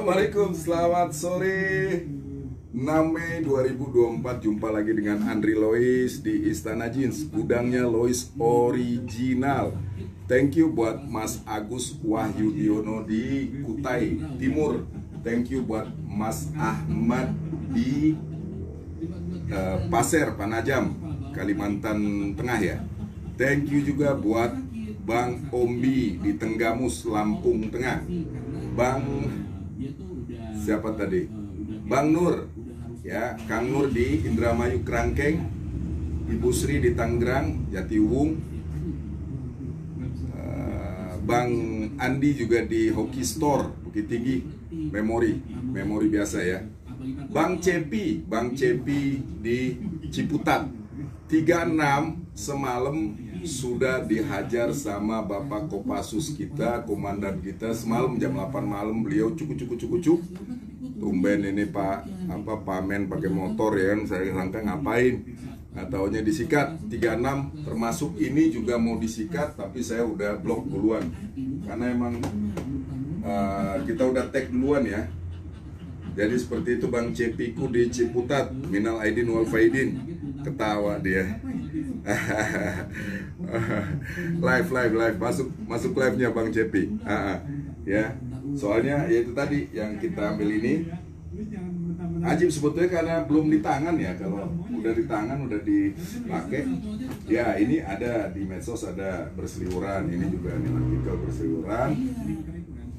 Assalamualaikum, selamat sore. 6 Mei 2024 Jumpa lagi dengan Andri Lois di Istana Jeans Gudangnya Lois Original. Thank you buat Mas Agus Wahyudiono di Kutai Timur. Thank you buat Mas Ahmad di eh, Pasir Panajam Kalimantan Tengah ya. Thank you juga buat Bang Ombi di Tenggamus Lampung Tengah. Bang siapa tadi? udah. Bang Nur. Ya Kang Nur di Indramayu Kerangkeng Ibu Sri di Tangerang Jatiwung eh, Bang Andi juga di Hoki Store Bukit Tinggi. Memori Memori biasa ya. Bang Cepi Bang Cepi di Ciputat. 36 semalam sudah dihajar sama Bapak Kopassus kita, komandan kita semalam jam 8 malam. Beliau cukup cukup cukup cukup tumben ini Pak apa pamen pakai motor ya kan? Saya sangka ngapain? Nggak taunya disikat. 36 termasuk ini juga mau disikat tapi saya udah blok duluan. Karena emang eh, kita udah tag duluan ya. Jadi seperti itu Bang Cepiku di Ciputat Minal Aidin wal Faidin. Ketawa dia Live live live. Masuk masuk live-nya Bang Cepi. Ah, ah. Ya. Soalnya ya itu tadi yang kita ambil ini. Ajib sebetulnya karena belum di tangan ya. Kalau udah di tangan udah dipakai. Ya ini ada di medsos ada berseliweran. Ini juga nih artikel berseliweran.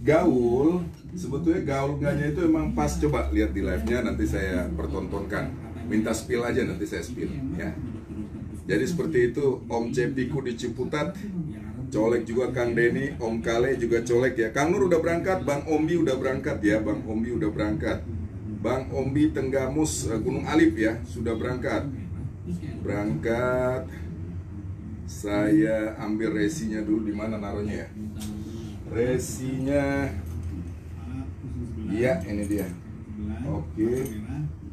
Gaul sebetulnya gaul enggaknya itu emang pas. Coba lihat di live nya nanti saya pertontonkan. Minta spill aja nanti saya spill ya jadi seperti itu Om Cepiku di Ciputat colek juga Kang Denny Om Kale juga colek ya. Kang Nur udah berangkat Bang Ombi udah berangkat ya Bang Ombi udah berangkat. Bang Ombi Tenggamus eh, Gunung Alif ya sudah berangkat. Berangkat. Saya ambil resinya dulu di mana naruhnya ya? Resinya. Iya ini dia. Oke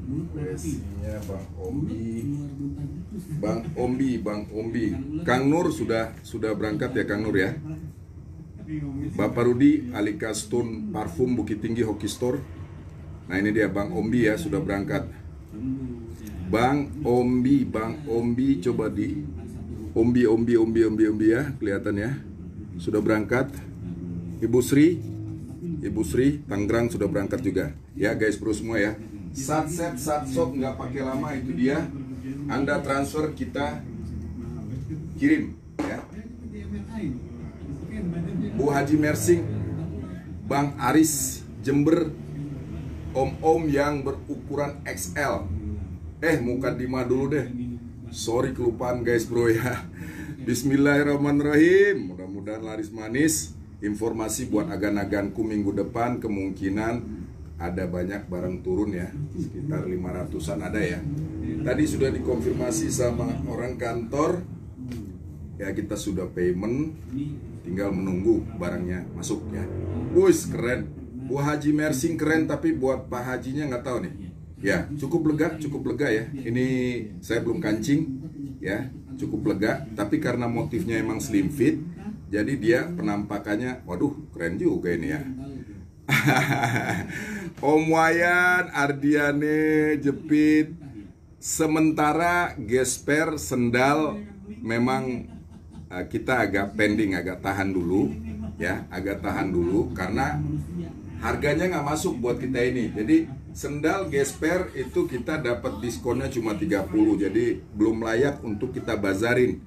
Resinya Bang Ombi. Bang Ombi Bang Ombi. Kang Nur sudah sudah berangkat ya Kang Nur ya? Bapak Rudi Alika Stone Parfum Bukit Tinggi Hoki Store. Nah ini dia Bang Ombi ya sudah berangkat. Bang Ombi Bang Ombi coba di Ombi Ombi Ombi Ombi Ombi ya kelihatan ya. Sudah berangkat. Ibu Sri, Ibu Sri, Tangerang sudah berangkat juga. Ya guys bro semua ya. Satset, satsop nggak pakai lama itu dia. Anda transfer kita kirim ya. Bu Haji Mersing, Bang Aris Jember, om-om yang berukuran XL. Eh muka Dima dulu deh. Sorry kelupaan guys bro ya. Bismillahirrahmanirrahim. Mudah-mudahan laris manis. Informasi buat agan-aganku minggu depan kemungkinan ada banyak barang turun ya. Sekitar 500-an ada ya. Tadi sudah dikonfirmasi sama orang kantor. Ya kita sudah payment. Tinggal menunggu barangnya masuk ya. Wus keren. Bu Haji Mersing keren tapi buat Pak Hajinya nggak tahu nih. Ya, cukup lega, cukup lega ya. Ini saya belum kancing, ya, cukup lega. Tapi karena motifnya emang slim fit, jadi dia penampakannya, waduh, keren juga ini ya. Om Wayan, Ardiane, Jepit. Sementara gesper, sendal, memang eh, kita agak pending, agak tahan dulu, ya, agak tahan dulu karena harganya nggak masuk buat kita ini. Jadi sendal gesper itu kita dapat diskonnya cuma 30 jadi belum layak untuk kita bazarin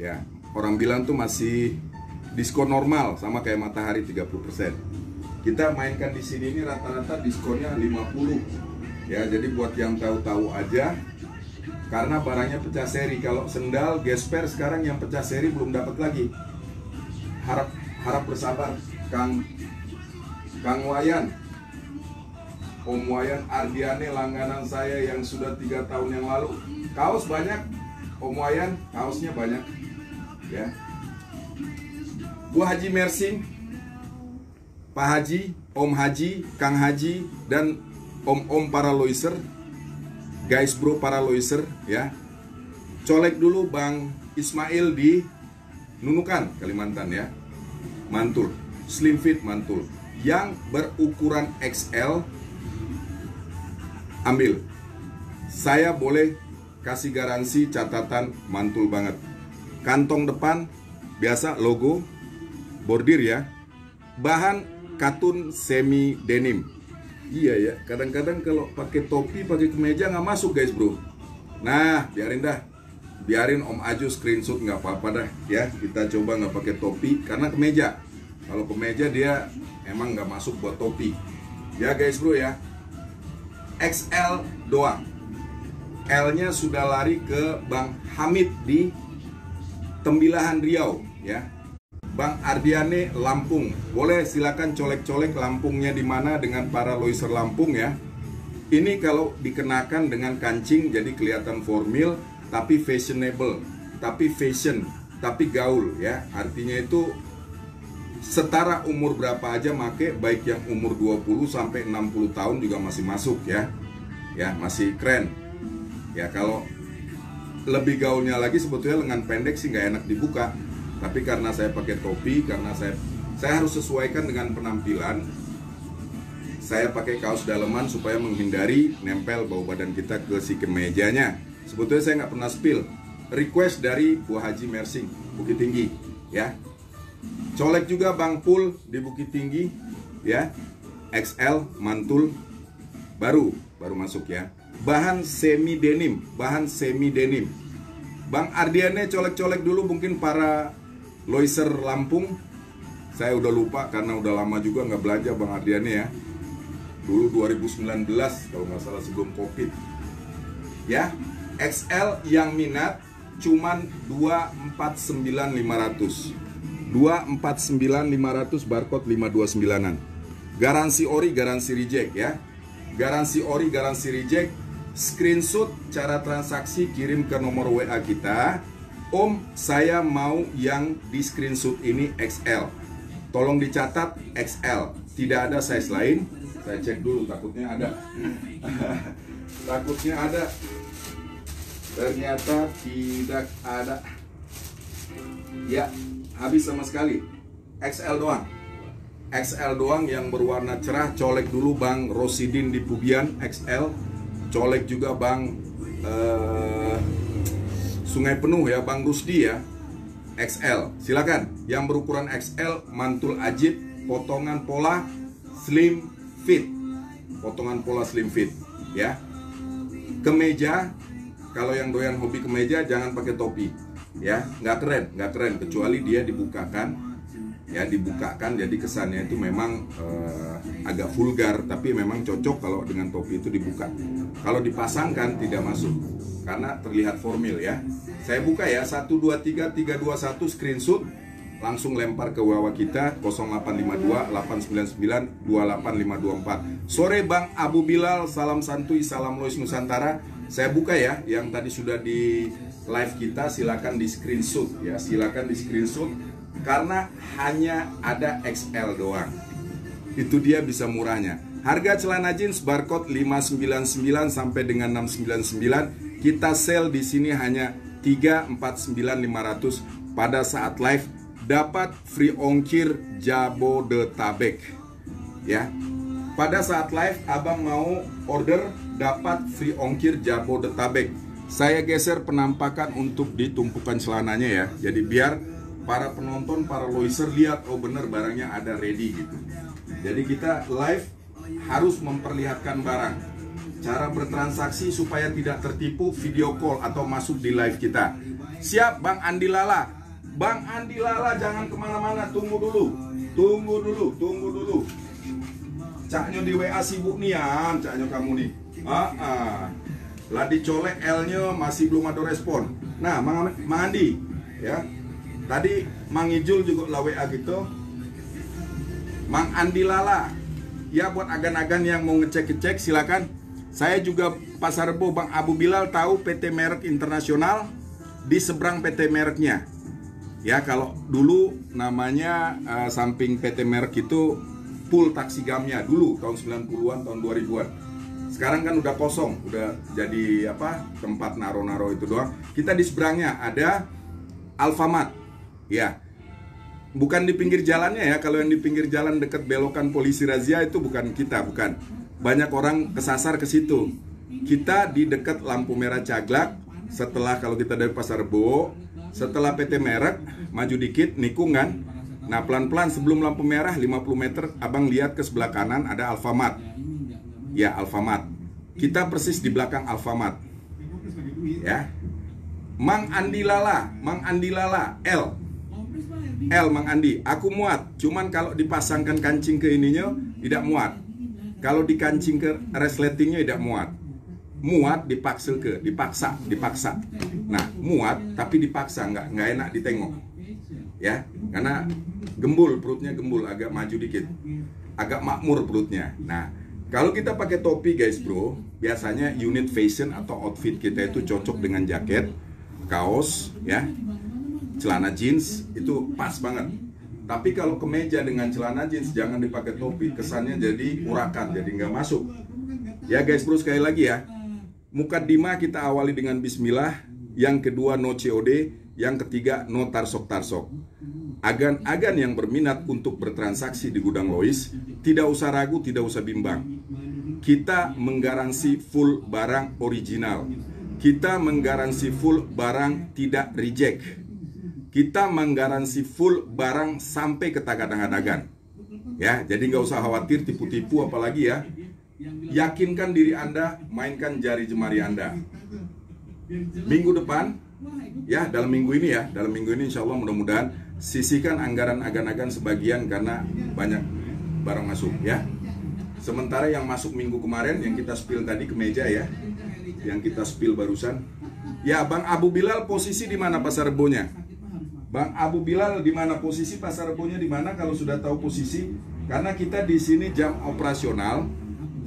ya orang bilang tuh masih diskon normal sama kayak matahari 30% kita mainkan di sini ini rata-rata diskonnya 50 ya jadi buat yang tahu-tahu aja karena barangnya pecah seri. Kalau sendal gesper sekarang yang pecah seri belum dapat lagi. Harap harap bersabar Kang Kang Wayan. Om Wayan Ardiane langganan saya yang sudah tiga tahun yang lalu. Kaos banyak Om Wayan kaosnya banyak. Ya. Bu Haji Mersing Pak Haji Om Haji Kang Haji dan Om-om para loiser guys bro para loiser ya colek dulu Bang Ismail di Nunukan, Kalimantan ya. Mantul, slim fit mantul. Yang berukuran XL ambil. Saya boleh kasih garansi catatan mantul banget. Kantong depan biasa logo bordir ya. Bahan katun semi denim. Iya ya, kadang-kadang kalau pakai topi, pakai kemeja nggak masuk guys bro. Nah, biarin dah. Biarin Om Aju screenshot nggak apa-apa dah ya. Kita coba nggak pakai topi karena kemeja. Kalau kemeja dia emang nggak masuk buat topi. Ya guys bro ya. XL doang. L-nya sudah lari ke Bang Hamid di Tembilahan Riau ya. Bang Ardiane Lampung. Boleh silakan colek-colek Lampungnya di mana dengan para loiser Lampung ya. Ini kalau dikenakan dengan kancing jadi kelihatan formal tapi fashionable, tapi fashion, tapi gaul ya. Artinya itu setara umur berapa aja make baik yang umur 20 sampai 60 tahun juga masih masuk ya. Ya, masih keren. Ya, kalau lebih gaulnya lagi sebetulnya lengan pendek sih nggak enak dibuka. Tapi karena saya pakai topi, karena saya saya harus sesuaikan dengan penampilan. Saya pakai kaos daleman supaya menghindari nempel bau badan kita ke si kemejanya. Sebetulnya saya nggak pernah spill. Request dari Bu Haji Mersing, Bukit Tinggi, ya. Colek juga Bang Pul di Bukit Tinggi, ya. XL mantul baru baru masuk ya. Bahan semi denim, bahan semi denim. Bang Ardiane colek-colek dulu mungkin para Loiser Lampung. Saya udah lupa karena udah lama juga nggak belanja Bang Ardiane ya. Dulu 2019 kalau nggak salah sebelum Covid. Ya, XL yang minat cuman 249500. 249500 barcode 529-an. Garansi ori, garansi reject ya. Garansi ori, garansi reject. Screenshot cara transaksi kirim ke nomor WA kita. Om, saya mau yang di screenshot ini XL. Tolong dicatat XL. Tidak ada size lain. Saya cek dulu, takutnya ada. takutnya ada. Ternyata tidak ada. Ya, habis sama sekali. XL doang. XL doang yang berwarna cerah. Colek dulu Bang Rosidin di Pubian XL. Colek juga Bang eh, Sungai Penuh ya Bang Rusdi ya. XL. Silakan. Yang berukuran XL mantul ajib, potongan pola slim fit. Potongan pola slim fit ya. Kemeja kalau yang doyan hobi kemeja jangan pakai topi ya nggak keren nggak keren kecuali dia dibukakan ya dibukakan jadi kesannya itu memang eh, agak vulgar tapi memang cocok kalau dengan topi itu dibuka kalau dipasangkan tidak masuk karena terlihat formal ya. Saya buka ya 1 2 3 3 2 1 screenshot. Langsung lempar ke wawa kita 0852 899 28524 sore Bang Abu Bilal salam santuy salam Lois Nusantara. Saya buka ya yang tadi sudah di live kita silakan di screenshot ya silakan di screenshot. Karena hanya ada XL doang. Itu dia bisa murahnya. Harga celana jeans barcode 599 sampai dengan 699 kita sell di sini hanya 349500 pada saat live dapat free ongkir Jabodetabek. Ya. Pada saat live abang mau order dapat free ongkir Jabodetabek. Saya geser penampakan untuk ditumpukan celananya ya. Jadi biar para penonton para loiser lihat oh bener barangnya ada ready gitu. Jadi kita live harus memperlihatkan barang cara bertransaksi supaya tidak tertipu video call atau masuk di live kita. Siap Bang Andi Lala? Bang Andi Lala jangan ke mana-mana. Tunggu dulu. Tunggu dulu tunggu dulu. Caknya di WA sibuk nian caknya kamu nih. Ah, ah. lah dicolek L-nya masih belum ada respon. Nah Mang, Mang Andi ya. Tadi Mang Ijul juga lah WA gitu. Mang Andi Lala. Ya buat agan-agan yang mau ngecek-ngecek silakan saya juga Pasar Rebo Bang Abu Bilal tahu PT merek internasional di seberang PT mereknya ya kalau dulu namanya uh, samping PT merek itu pool taksi gamnya dulu tahun 90-an tahun 2000-an sekarang kan udah kosong udah jadi apa tempat naro-naro itu doang kita di seberangnya ada Alfamart. Ya. Bukan di pinggir jalannya ya. Kalau yang di pinggir jalan dekat belokan polisi razia itu bukan kita, bukan. Banyak orang kesasar ke situ. Kita di dekat lampu merah Caglak. Setelah kalau kita dari Pasar Rebo, setelah PT Merek, maju dikit, nikungan. Nah, pelan-pelan sebelum lampu merah 50 meter, Abang lihat ke sebelah kanan ada Alfamart. Ya, Alfamart. Kita persis di belakang Alfamart. Ya. Mang Andi Lala, Mang Andi Lala, L. L Mang Andi, aku muat. Cuman kalau dipasangkan kancing ke ininya tidak muat. Kalau dikancing ke resletingnya tidak muat. Muat dipaksa ke, dipaksa, dipaksa. Nah, muat tapi dipaksa, nggak nggak enak ditengok. Ya, karena gembul perutnya gembul agak maju dikit. Agak makmur perutnya. Nah, kalau kita pakai topi guys bro, biasanya unit fashion atau outfit kita itu cocok dengan jaket, kaos, ya, celana jeans itu pas banget. Tapi kalau kemeja dengan celana jeans jangan dipakai topi, kesannya jadi urakan, jadi nggak masuk. Ya guys bro sekali lagi ya, Mukadimah kita awali dengan Bismillah, yang kedua no COD, yang ketiga no tarsok tarsok. Agan-agan yang berminat untuk bertransaksi di gudang Lois tidak usah ragu, tidak usah bimbang. Kita menggaransi full barang original. Kita menggaransi full barang tidak reject. Kita menggaransi full barang sampai ke tagadan-tagadan. Ya, jadi nggak usah khawatir tipu-tipu apalagi ya. Yakinkan diri Anda, mainkan jari jemari Anda. Minggu depan, ya dalam minggu ini ya, dalam minggu ini insya Allah mudah-mudahan sisihkan anggaran agan-agan sebagian karena banyak barang masuk ya. Sementara yang masuk minggu kemarin yang kita spill tadi ke meja ya, yang kita spill barusan. Ya, Bang Abu Bilal posisi di mana pasar rebonya? Bang Abu Bilal di mana posisi pasar rebonya di mana kalau sudah tahu posisi? Karena kita di sini jam operasional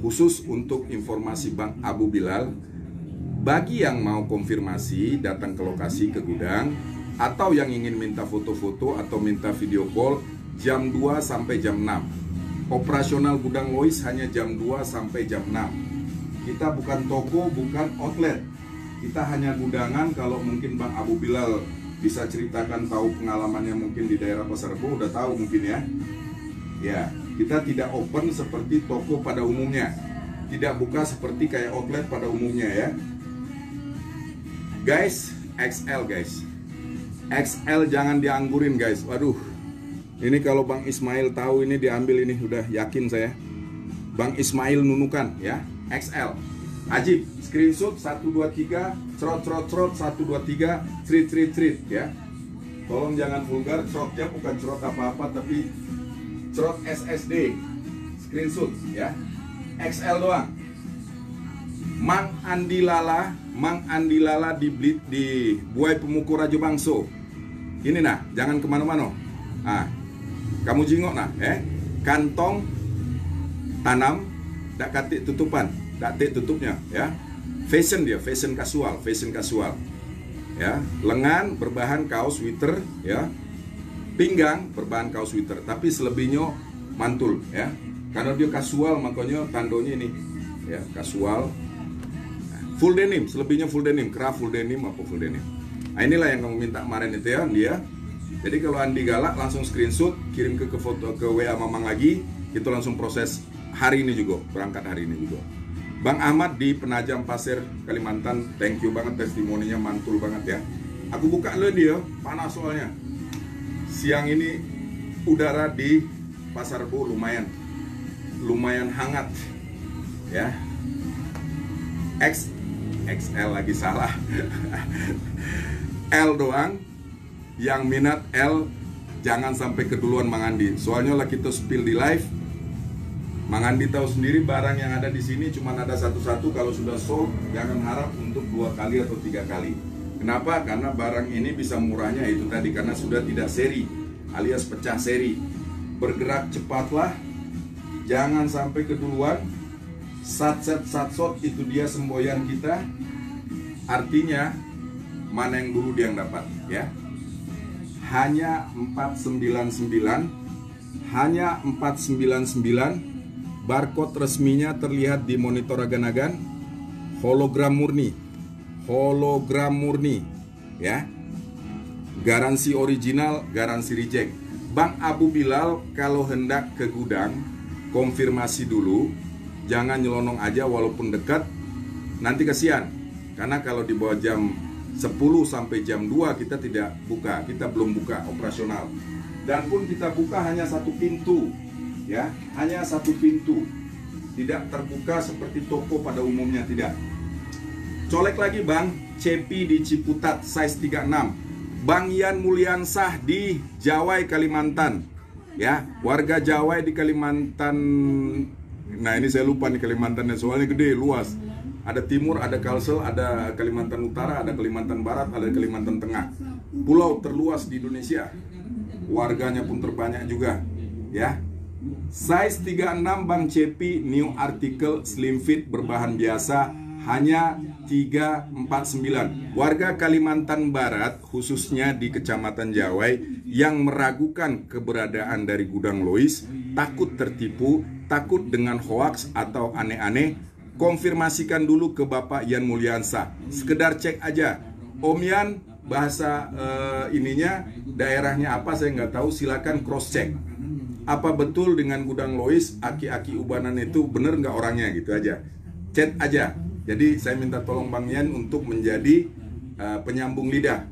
khusus untuk informasi Bang Abu Bilal. Bagi yang mau konfirmasi datang ke lokasi ke gudang atau yang ingin minta foto-foto atau minta video call jam 2 sampai jam 6. Operasional gudang Lois hanya jam 2 sampai jam 6. Kita bukan toko, bukan outlet. Kita hanya gudangan kalau mungkin Bang Abu Bilal bisa ceritakan tahu pengalamannya mungkin di daerah Pasar Rebo udah tahu mungkin ya. Ya, kita tidak open seperti toko pada umumnya. Tidak buka seperti kayak outlet pada umumnya ya. Guys, XL guys. XL jangan dianggurin guys. Waduh. Ini kalau Bang Ismail tahu ini diambil ini udah yakin saya. Bang Ismail nunukan ya. XL. Ajib, screenshot 123, cerot cerot cerot 123, cerit cerit cerit ya. Tolong jangan vulgar, cerotnya bukan cerot apa-apa tapi cerot SSD. Screenshot ya. XL doang. Mang Andi Lala, Mang Andi Lala di Blit di Buai Pemukul Rajo Bangso. Ini nah, jangan ke mana-mana. Ah, kamu jingok nah, eh? Kantong tanam, dak katik tutupan, dak tik tutupnya, ya. Fashion dia, fashion kasual, fashion kasual. Ya, lengan berbahan kaos sweater, ya. Pinggang berbahan kaos sweater, tapi selebihnya mantul, ya. Karena dia kasual, makanya tandonya ini, ya, kasual. Full denim, selebihnya full denim, kerah full denim apa full denim. Nah inilah yang kamu minta kemarin itu ya dia. Jadi kalau Andi galak langsung screenshot, kirim ke, ke foto ke WA Mamang lagi, itu langsung proses hari ini juga, berangkat hari ini juga. Bang Ahmad di Penajam Pasir Kalimantan, thank you banget testimoninya mantul banget ya. Aku buka lo dia, panas soalnya. Siang ini udara di Pasar Bu lumayan lumayan hangat ya. X XL lagi salah. L doang yang minat L jangan sampai keduluan Mang Andi. Soalnya lah kita spill di live. Mang Andi tahu sendiri barang yang ada di sini cuma ada satu-satu. Kalau sudah sold, jangan harap untuk dua kali atau tiga kali. Kenapa? Karena barang ini bisa murahnya itu tadi karena sudah tidak seri alias pecah seri. Bergerak cepatlah, jangan sampai keduluan. Sat-set sat-sot itu dia semboyan kita. Artinya mana yang dulu dia yang dapat ya hanya 499 hanya 499 barcode resminya terlihat di monitor agan-agan. Hologram murni. Hologram murni. Ya. Garansi original, garansi reject. Bang Abu Bilal kalau hendak ke gudang, konfirmasi dulu, jangan nyelonong aja walaupun dekat, nanti kasihan. Karena kalau di bawah jam 10 sampai jam 2 kita tidak buka, kita belum buka operasional. Dan pun kita buka hanya satu pintu, ya, hanya satu pintu. Tidak terbuka seperti toko pada umumnya tidak. Colek lagi Bang, Cepi di Ciputat size 36. Bang Yan Mulyansah di Jawai Kalimantan. Ya, warga Jawai di Kalimantan. Nah, ini saya lupa nih Kalimantannya soalnya gede, luas. Ada timur, ada Kalsel, ada Kalimantan Utara, ada Kalimantan Barat, ada Kalimantan Tengah. Pulau terluas di Indonesia. Warganya pun terbanyak juga, ya. Size 36 Bang Cepi new artikel slim fit berbahan biasa hanya 349. Warga Kalimantan Barat khususnya di Kecamatan Jawai yang meragukan keberadaan dari gudang Lois, takut tertipu, takut dengan hoaks atau aneh-aneh, konfirmasikan dulu ke Bapak Yan Mulyansa. Sekedar cek aja. Om Yan bahasa uh, ininya daerahnya apa saya nggak tahu silakan cross check apa betul dengan gudang Lois aki-aki ubanan itu bener nggak orangnya? Gitu aja. Chat aja. Jadi saya minta tolong Bang Yan untuk menjadi uh, penyambung lidah.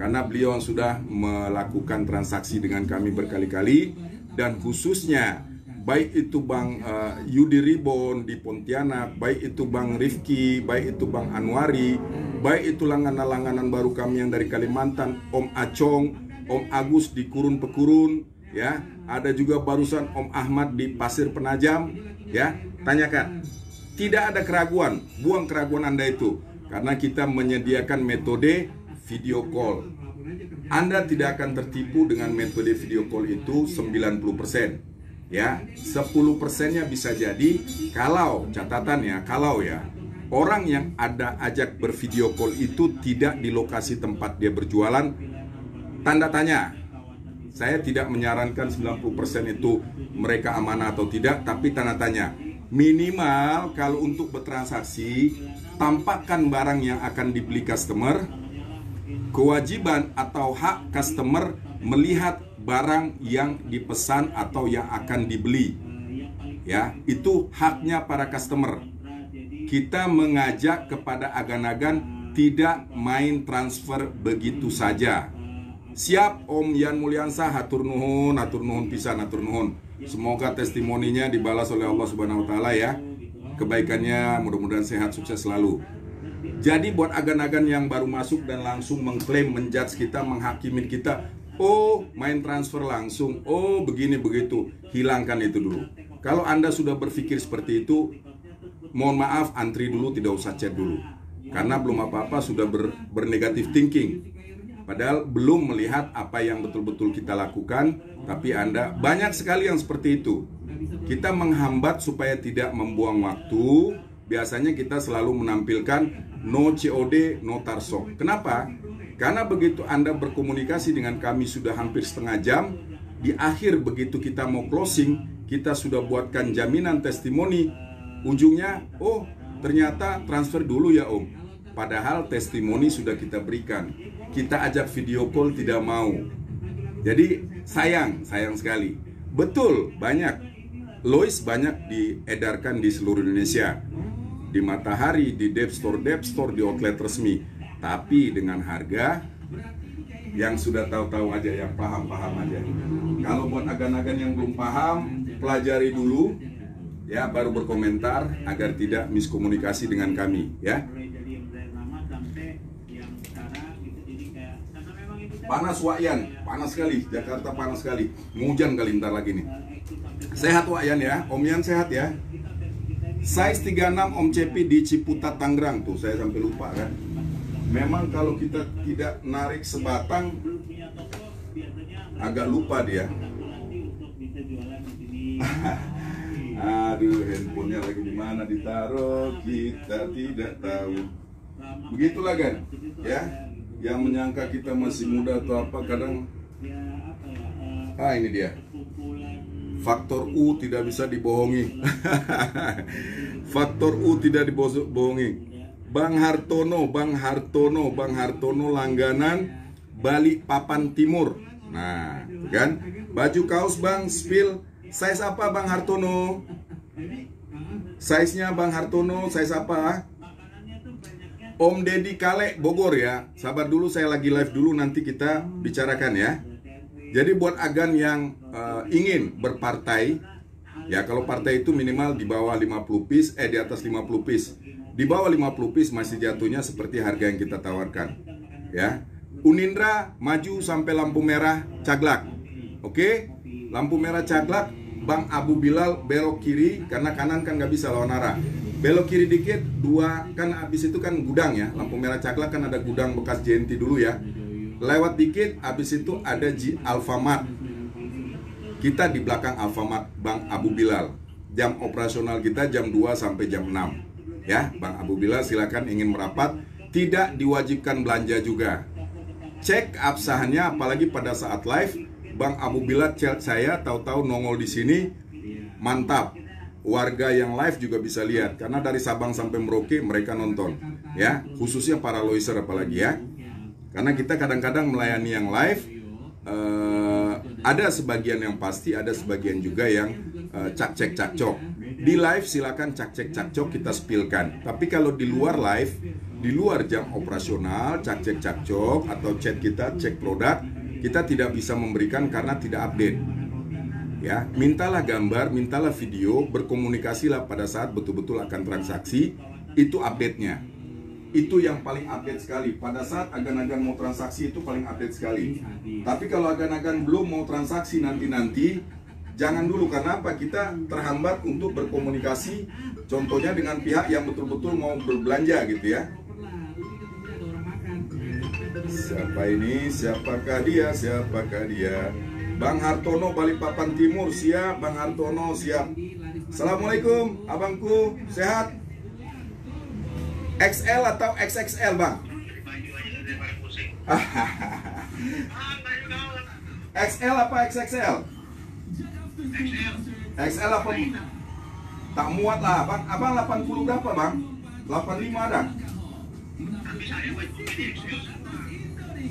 Karena beliau sudah melakukan transaksi dengan kami berkali-kali. Dan khususnya baik itu Bang uh, Yudi Ribon di Pontianak, baik itu Bang Rifki, baik itu Bang Anwari, baik itu langganan-langganan baru kami yang dari Kalimantan, Om Acong, Om Agus di Kurun Pekurun, ya, ada juga barusan Om Ahmad di Pasir Penajam, ya, tanyakan. Tidak ada keraguan, buang keraguan Anda itu karena kita menyediakan metode video call. Anda tidak akan tertipu dengan metode video call itu 90% ya 10 persennya bisa jadi kalau catatannya kalau ya orang yang ada ajak bervideo call itu tidak di lokasi tempat dia berjualan tanda tanya saya tidak menyarankan 90% itu mereka amanah atau tidak tapi tanda tanya minimal kalau untuk bertransaksi tampakkan barang yang akan dibeli customer kewajiban atau hak customer melihat barang yang dipesan atau yang akan dibeli. Ya, itu haknya para customer. Kita mengajak kepada agan-agan tidak main transfer begitu saja. Siap Om Yan Mulyansa hatur nuhun, hatur nuhun pisan, hatur nuhun. Semoga testimoninya dibalas oleh Allah Subhanahu wa taala ya. Kebaikannya mudah-mudahan sehat sukses selalu. Jadi buat agan-agan yang baru masuk dan langsung mengklaim, menjudge kita, menghakimin kita, Oh, main transfer langsung. Oh, begini begitu. Hilangkan itu dulu. Kalau Anda sudah berpikir seperti itu, mohon maaf antri dulu tidak usah chat dulu. Karena belum apa-apa sudah ber, bernegatif thinking. Padahal belum melihat apa yang betul-betul kita lakukan, tapi Anda banyak sekali yang seperti itu. Kita menghambat supaya tidak membuang waktu. Biasanya kita selalu menampilkan no COD, no tarsok. Kenapa? Karena begitu Anda berkomunikasi dengan kami sudah hampir setengah jam, di akhir begitu kita mau closing, kita sudah buatkan jaminan testimoni. Ujungnya, oh ternyata transfer dulu ya om. Padahal testimoni sudah kita berikan. Kita ajak video call tidak mau. Jadi sayang, sayang sekali. Betul, banyak. Lois banyak diedarkan di seluruh Indonesia. Di Matahari, di Dev Store, Dev Store, di outlet resmi tapi dengan harga yang sudah tahu-tahu aja, yang paham-paham aja. Kalau buat agan-agan yang belum paham, pelajari dulu, ya baru berkomentar agar tidak miskomunikasi dengan kami, ya. Panas Wayan, panas sekali, Jakarta panas sekali. Hujan kali ntar lagi nih. Sehat Wayan ya, Om Yan sehat ya. Size 36 Om Cepi di Ciputat Tangerang. Tuh, saya sampai lupa kan? Memang kalau kita tidak narik sebatang agak lupa dia. Aduh handphonenya lagi di mana ditaruh kita tidak tahu. Begitulah kan? Ya yang menyangka kita masih muda atau apa kadang ah ini dia faktor U tidak bisa dibohongi faktor U tidak dibohongi Bang Hartono, Bang Hartono, Bang Hartono langganan Bali Papan Timur. Nah, kan? Baju kaos Bang Spill size apa Bang Hartono? Size-nya Bang Hartono size apa? Om Deddy Kale Bogor ya. Sabar dulu saya lagi live dulu nanti kita bicarakan ya. Jadi buat agan yang uh, ingin berpartai ya kalau partai itu minimal di bawah 50 piece eh di atas 50 piece. Di bawah 50 piece masih jatuhnya seperti harga yang kita tawarkan. Ya. Unindra maju sampai lampu merah Caglak. Oke? Lampu merah Caglak, Bang Abu Bilal belok kiri karena kanan kan nggak bisa lawan arah. Belok kiri dikit, dua kan habis itu kan gudang ya. Lampu merah Caglak kan ada gudang bekas JNT dulu ya. Lewat dikit, habis itu ada G Alfamart. Kita di belakang Alfamart Bang Abu Bilal. Jam operasional kita jam 2 sampai jam 6. Ya, Bang Abu Bilal silakan ingin merapat, tidak diwajibkan belanja juga cek absahannya apalagi pada saat live Bang Abu Bilal chat saya tahu-tahu nongol di sini mantap warga yang live juga bisa lihat. Karena dari Sabang sampai Merauke mereka nonton. Ya khususnya para loiser apalagi ya. Karena kita kadang-kadang melayani yang live uh, ada sebagian yang pasti ada sebagian juga yang uh, cak cek cak cok di live silakan cak cek cak cok kita spillkan. Tapi kalau di luar live di luar jam operasional cak cek cak cok atau chat kita cek produk kita tidak bisa memberikan karena tidak update ya mintalah gambar mintalah video berkomunikasilah pada saat betul-betul akan transaksi itu update-nya itu yang paling update sekali pada saat agan-agan mau transaksi itu paling update sekali tapi kalau agan-agan belum mau transaksi nanti-nanti jangan dulu karena apa kita terhambat untuk berkomunikasi contohnya dengan pihak yang betul-betul mau berbelanja gitu ya Siapa ini? Siapakah dia? Siapakah dia? Bang Hartono Balikpapan Timur siap, Bang Hartono siap. Assalamualaikum, abangku sehat? XL atau XXL, Bang? XL apa XXL? XL apa? Tak muat lah, Bang. Abang 80 berapa, Bang? 85 ada?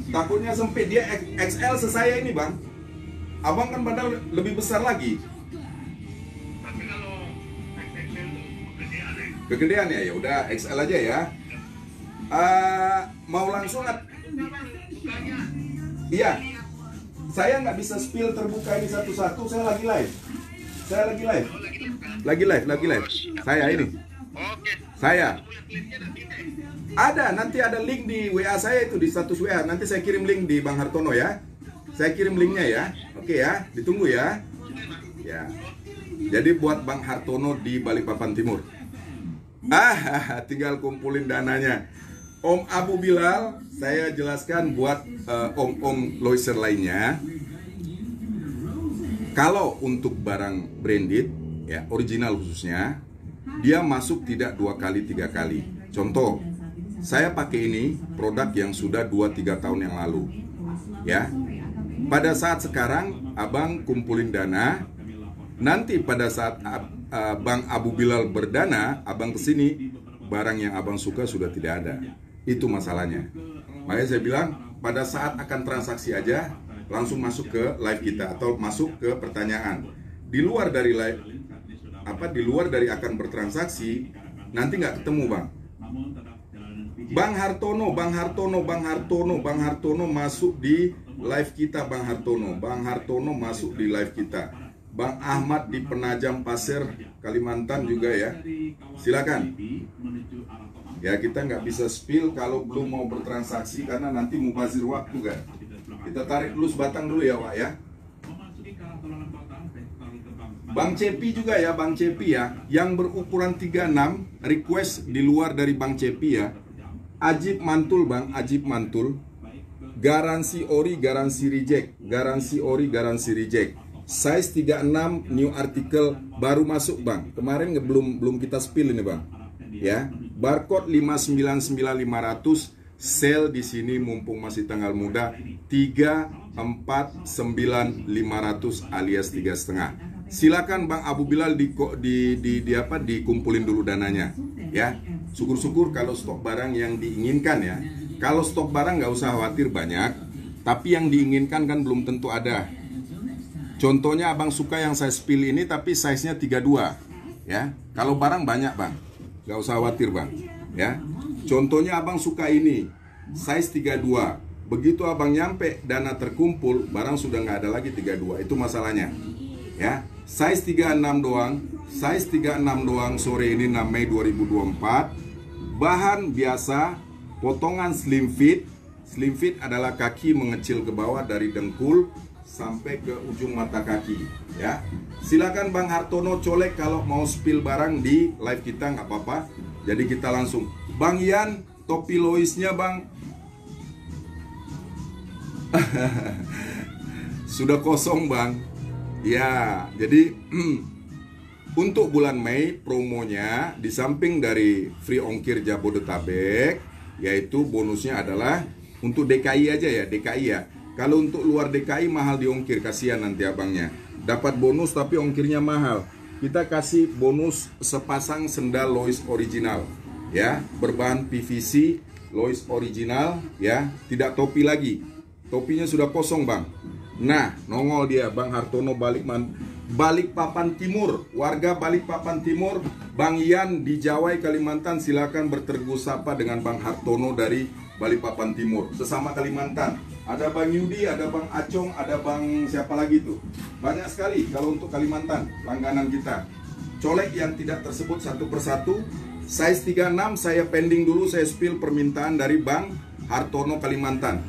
Takutnya sempit dia XL sesaya ini bang. Abang kan badan lebih besar lagi. Tapi kalau XXL itu kegedean ya. Kegedean ya, ya udah XL aja ya. Uh, mau langsung at Iya. Saya nggak bisa spill terbuka ini satu-satu. Saya lagi live. Saya lagi live. Lagi live, lagi live. Saya ini. Oke. Saya. Ada, nanti ada link di WA saya itu di status WA. Nanti saya kirim link di Bang Hartono ya. Saya kirim linknya ya. Oke ya, ditunggu ya. Ya. Jadi buat Bang Hartono di Balikpapan Timur. Ah, tinggal kumpulin dananya. Om Abu Bilal, saya jelaskan buat eh, om-om loiser lainnya. Kalau untuk barang branded, ya original khususnya, dia masuk tidak dua kali tiga kali. Contoh, saya pakai ini produk yang sudah 2-3 tahun yang lalu ya pada saat sekarang abang kumpulin dana. Nanti pada saat uh, bang Abu Bilal berdana abang ke sini barang yang abang suka sudah tidak ada. Itu masalahnya. Makanya saya bilang pada saat akan transaksi aja langsung masuk ke live kita atau masuk ke pertanyaan. Di luar dari live apa di luar dari akan bertransaksi nanti nggak ketemu bang Bang Hartono, Bang Hartono, Bang Hartono, Bang Hartono masuk di live kita Bang Hartono. Bang Hartono masuk di live kita. Bang Ahmad di Penajam Pasir, Kalimantan juga ya. Silakan. Ya kita nggak bisa spill kalau belum mau bertransaksi karena nanti mubazir waktu kan. Kita tarik dulu sebatang dulu ya Wak ya. Bang Cepi juga ya, Bang Cepi ya, yang berukuran 36 request di luar dari Bang Cepi ya. Ajib mantul bang, ajib mantul. Garansi ori, garansi reject. Garansi ori, garansi reject. Size 36 new article baru masuk bang. Kemarin belum belum kita spill ini bang. Ya, barcode 599500 sale di sini mumpung masih tanggal muda 349500 alias tiga setengah. Silakan Bang Abu Bilal di, di, di, di apa dikumpulin dulu dananya ya. Syukur-syukur kalau stok barang yang diinginkan ya. Kalau stok barang nggak usah khawatir banyak. Tapi yang diinginkan kan belum tentu ada. Contohnya abang suka yang saya spill ini tapi size-nya 32 ya. Kalau barang banyak bang, nggak usah khawatir bang ya. Contohnya abang suka ini size 32. Begitu abang nyampe dana terkumpul, barang sudah nggak ada lagi 32. Itu masalahnya. Ya, size 36 doang, size 36 doang sore ini 6 Mei 2024. Bahan biasa, potongan slim fit. Slim fit adalah kaki mengecil ke bawah dari dengkul sampai ke ujung mata kaki ya. Silakan Bang Hartono colek kalau mau spill barang di live kita nggak apa-apa. Jadi kita langsung. Bang Ian topi Loisnya Bang. Sudah kosong Bang ya jadi untuk bulan Mei promonya di samping dari free ongkir Jabodetabek yaitu bonusnya adalah untuk DKI aja ya DKI ya kalau untuk luar DKI mahal diongkir, kasihan nanti abangnya. Dapat bonus tapi ongkirnya mahal. Kita kasih bonus sepasang sendal Lois original, ya, berbahan PVC Lois original, ya, tidak topi lagi. Topinya sudah kosong, Bang. Nah, nongol dia Bang Hartono balik man Balik Papan Timur, warga Balik Papan Timur, Bang Ian di Jawa Kalimantan silakan bertergus sapa dengan Bang Hartono dari Balikpapan Timur, sesama Kalimantan. Ada Bang Yudi, ada Bang Acong, ada Bang siapa lagi tuh. Banyak sekali kalau untuk Kalimantan, langganan kita. Colek yang tidak tersebut satu persatu. Size 36 saya pending dulu, saya spill permintaan dari Bang Hartono Kalimantan.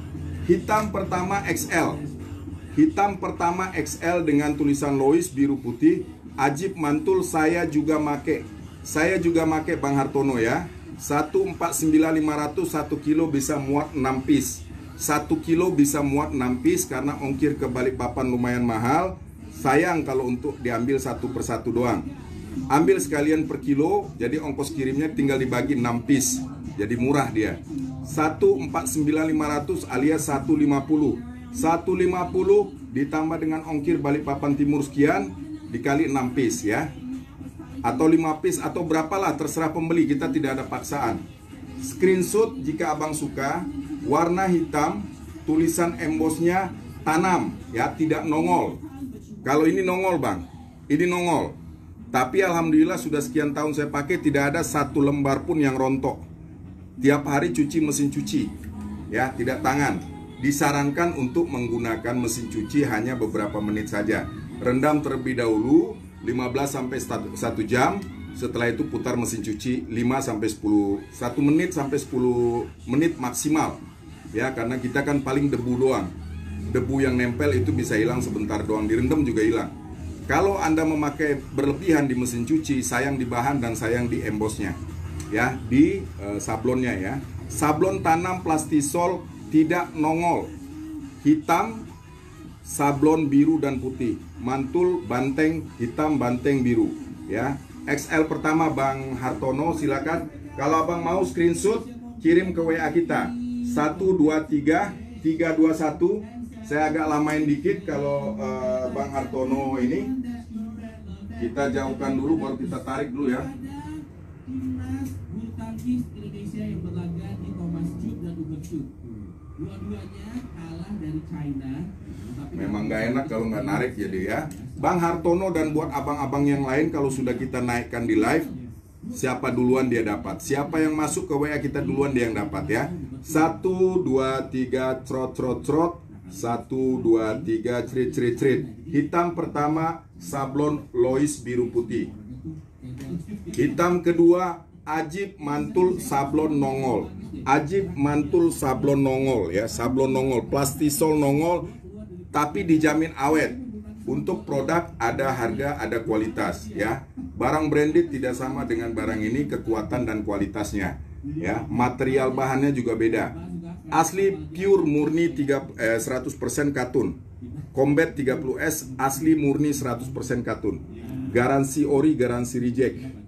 Hitam pertama XL. Hitam pertama XL dengan tulisan Lois biru putih. Ajib mantul saya juga make. Saya juga make Bang Hartono ya. 149500 1 kilo bisa muat 6 piece 1 kilo bisa muat 6 piece karena ongkir ke Balikpapan lumayan mahal sayang kalau untuk diambil satu persatu doang ambil sekalian per kilo jadi ongkos kirimnya tinggal dibagi 6 piece jadi murah dia 149500 alias 150 150 ditambah dengan ongkir Balikpapan Timur sekian dikali 6 piece ya. Atau 5 piece atau berapalah terserah pembeli kita tidak ada paksaan. Screenshot jika abang suka warna hitam tulisan embossnya tanam ya tidak nongol. Kalau ini nongol bang ini nongol. Tapi alhamdulillah sudah sekian tahun saya pakai tidak ada satu lembar pun yang rontok. Tiap hari cuci mesin cuci ya tidak tangan disarankan untuk menggunakan mesin cuci hanya beberapa menit saja. Rendam terlebih dahulu 15 sampai 1 jam. Setelah itu putar mesin cuci 5 sampai 10 1 menit sampai 10 menit maksimal. Ya karena kita kan paling debu doang. Debu yang nempel itu bisa hilang sebentar doang direndam juga hilang. Kalau anda memakai berlebihan di mesin cuci sayang di bahan dan sayang di embosnya. Ya di uh, sablonnya ya. Sablon tanam plastisol tidak nongol. Hitam sablon biru dan putih. Mantul banteng hitam banteng biru. Ya. XL pertama Bang Hartono silakan. Kalau Abang mau screenshot kirim ke WA kita. 123 321 saya agak lamain dikit kalau uh, Bang Hartono ini. Kita jauhkan dulu baru kita tarik dulu ya Dua-duanya kalah dari China. tapi Memang nggak enak kalau nggak narik jadi ya. Bang Hartono dan buat abang-abang yang lain kalau sudah kita naikkan di live, siapa duluan dia dapat. Siapa yang masuk ke WA kita duluan dia yang dapat ya. Satu, dua, tiga, trot, trot, trot. Satu, dua, tiga, cerit, cerit, cerit. Hitam pertama, sablon Lois biru putih. Hitam kedua, Ajib mantul sablon nongol. Ajib mantul sablon nongol ya, sablon nongol, plastisol nongol, tapi dijamin awet. Untuk produk ada harga, ada kualitas ya. Barang branded tidak sama dengan barang ini kekuatan dan kualitasnya ya. Material bahannya juga beda. Asli pure murni 3 eh, 100% katun. Combat 30S asli murni 100% katun. Garansi ori, garansi reject.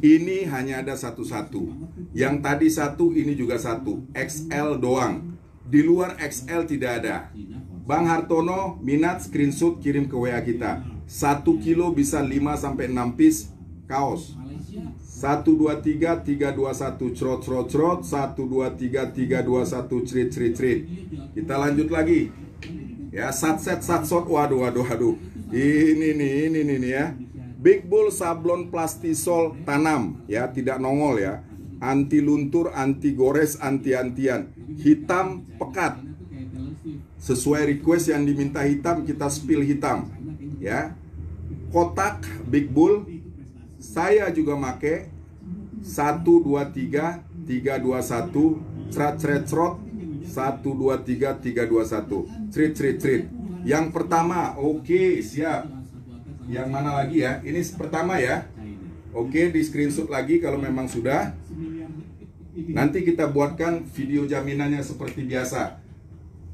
Ini hanya ada satu-satu. Yang tadi satu, ini juga satu. XL doang. Di luar XL tidak ada. Bang Hartono, minat screenshot kirim ke WA kita. 1 kilo bisa 5 sampai 6 piece kaos. 123 321 crot crot crot 123 321 cerit cerit cerit kita lanjut lagi ya sat set sat sot waduh waduh waduh ini ini nih nih ya Big Bull sablon plastisol tanam ya tidak nongol ya. Anti luntur anti gores anti antian hitam pekat. Sesuai request yang diminta hitam kita spill hitam ya. Kotak Big Bull saya juga make. 1 2 3 3 2 1 crat cret crot. 1 2 3 3 2 1 crit crit crit. Yang pertama oke siap yang mana lagi ya? Ini pertama ya. Oke di screenshot lagi kalau memang sudah. Nanti kita buatkan video jaminannya seperti biasa.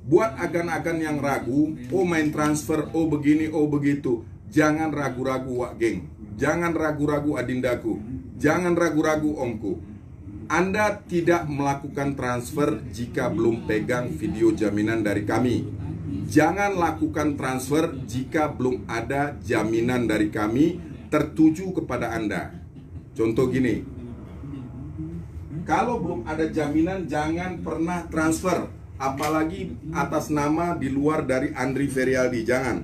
Buat agan-agan yang ragu oh main transfer oh begini oh begitu. Jangan ragu-ragu wak geng. Jangan ragu-ragu adindaku. Jangan ragu-ragu omku. Anda tidak melakukan transfer jika belum pegang video jaminan dari kami. Jangan lakukan transfer jika belum ada jaminan dari kami tertuju kepada Anda. Contoh gini, kalau belum ada jaminan jangan pernah transfer, apalagi atas nama di luar dari Andri Ferialdi, jangan.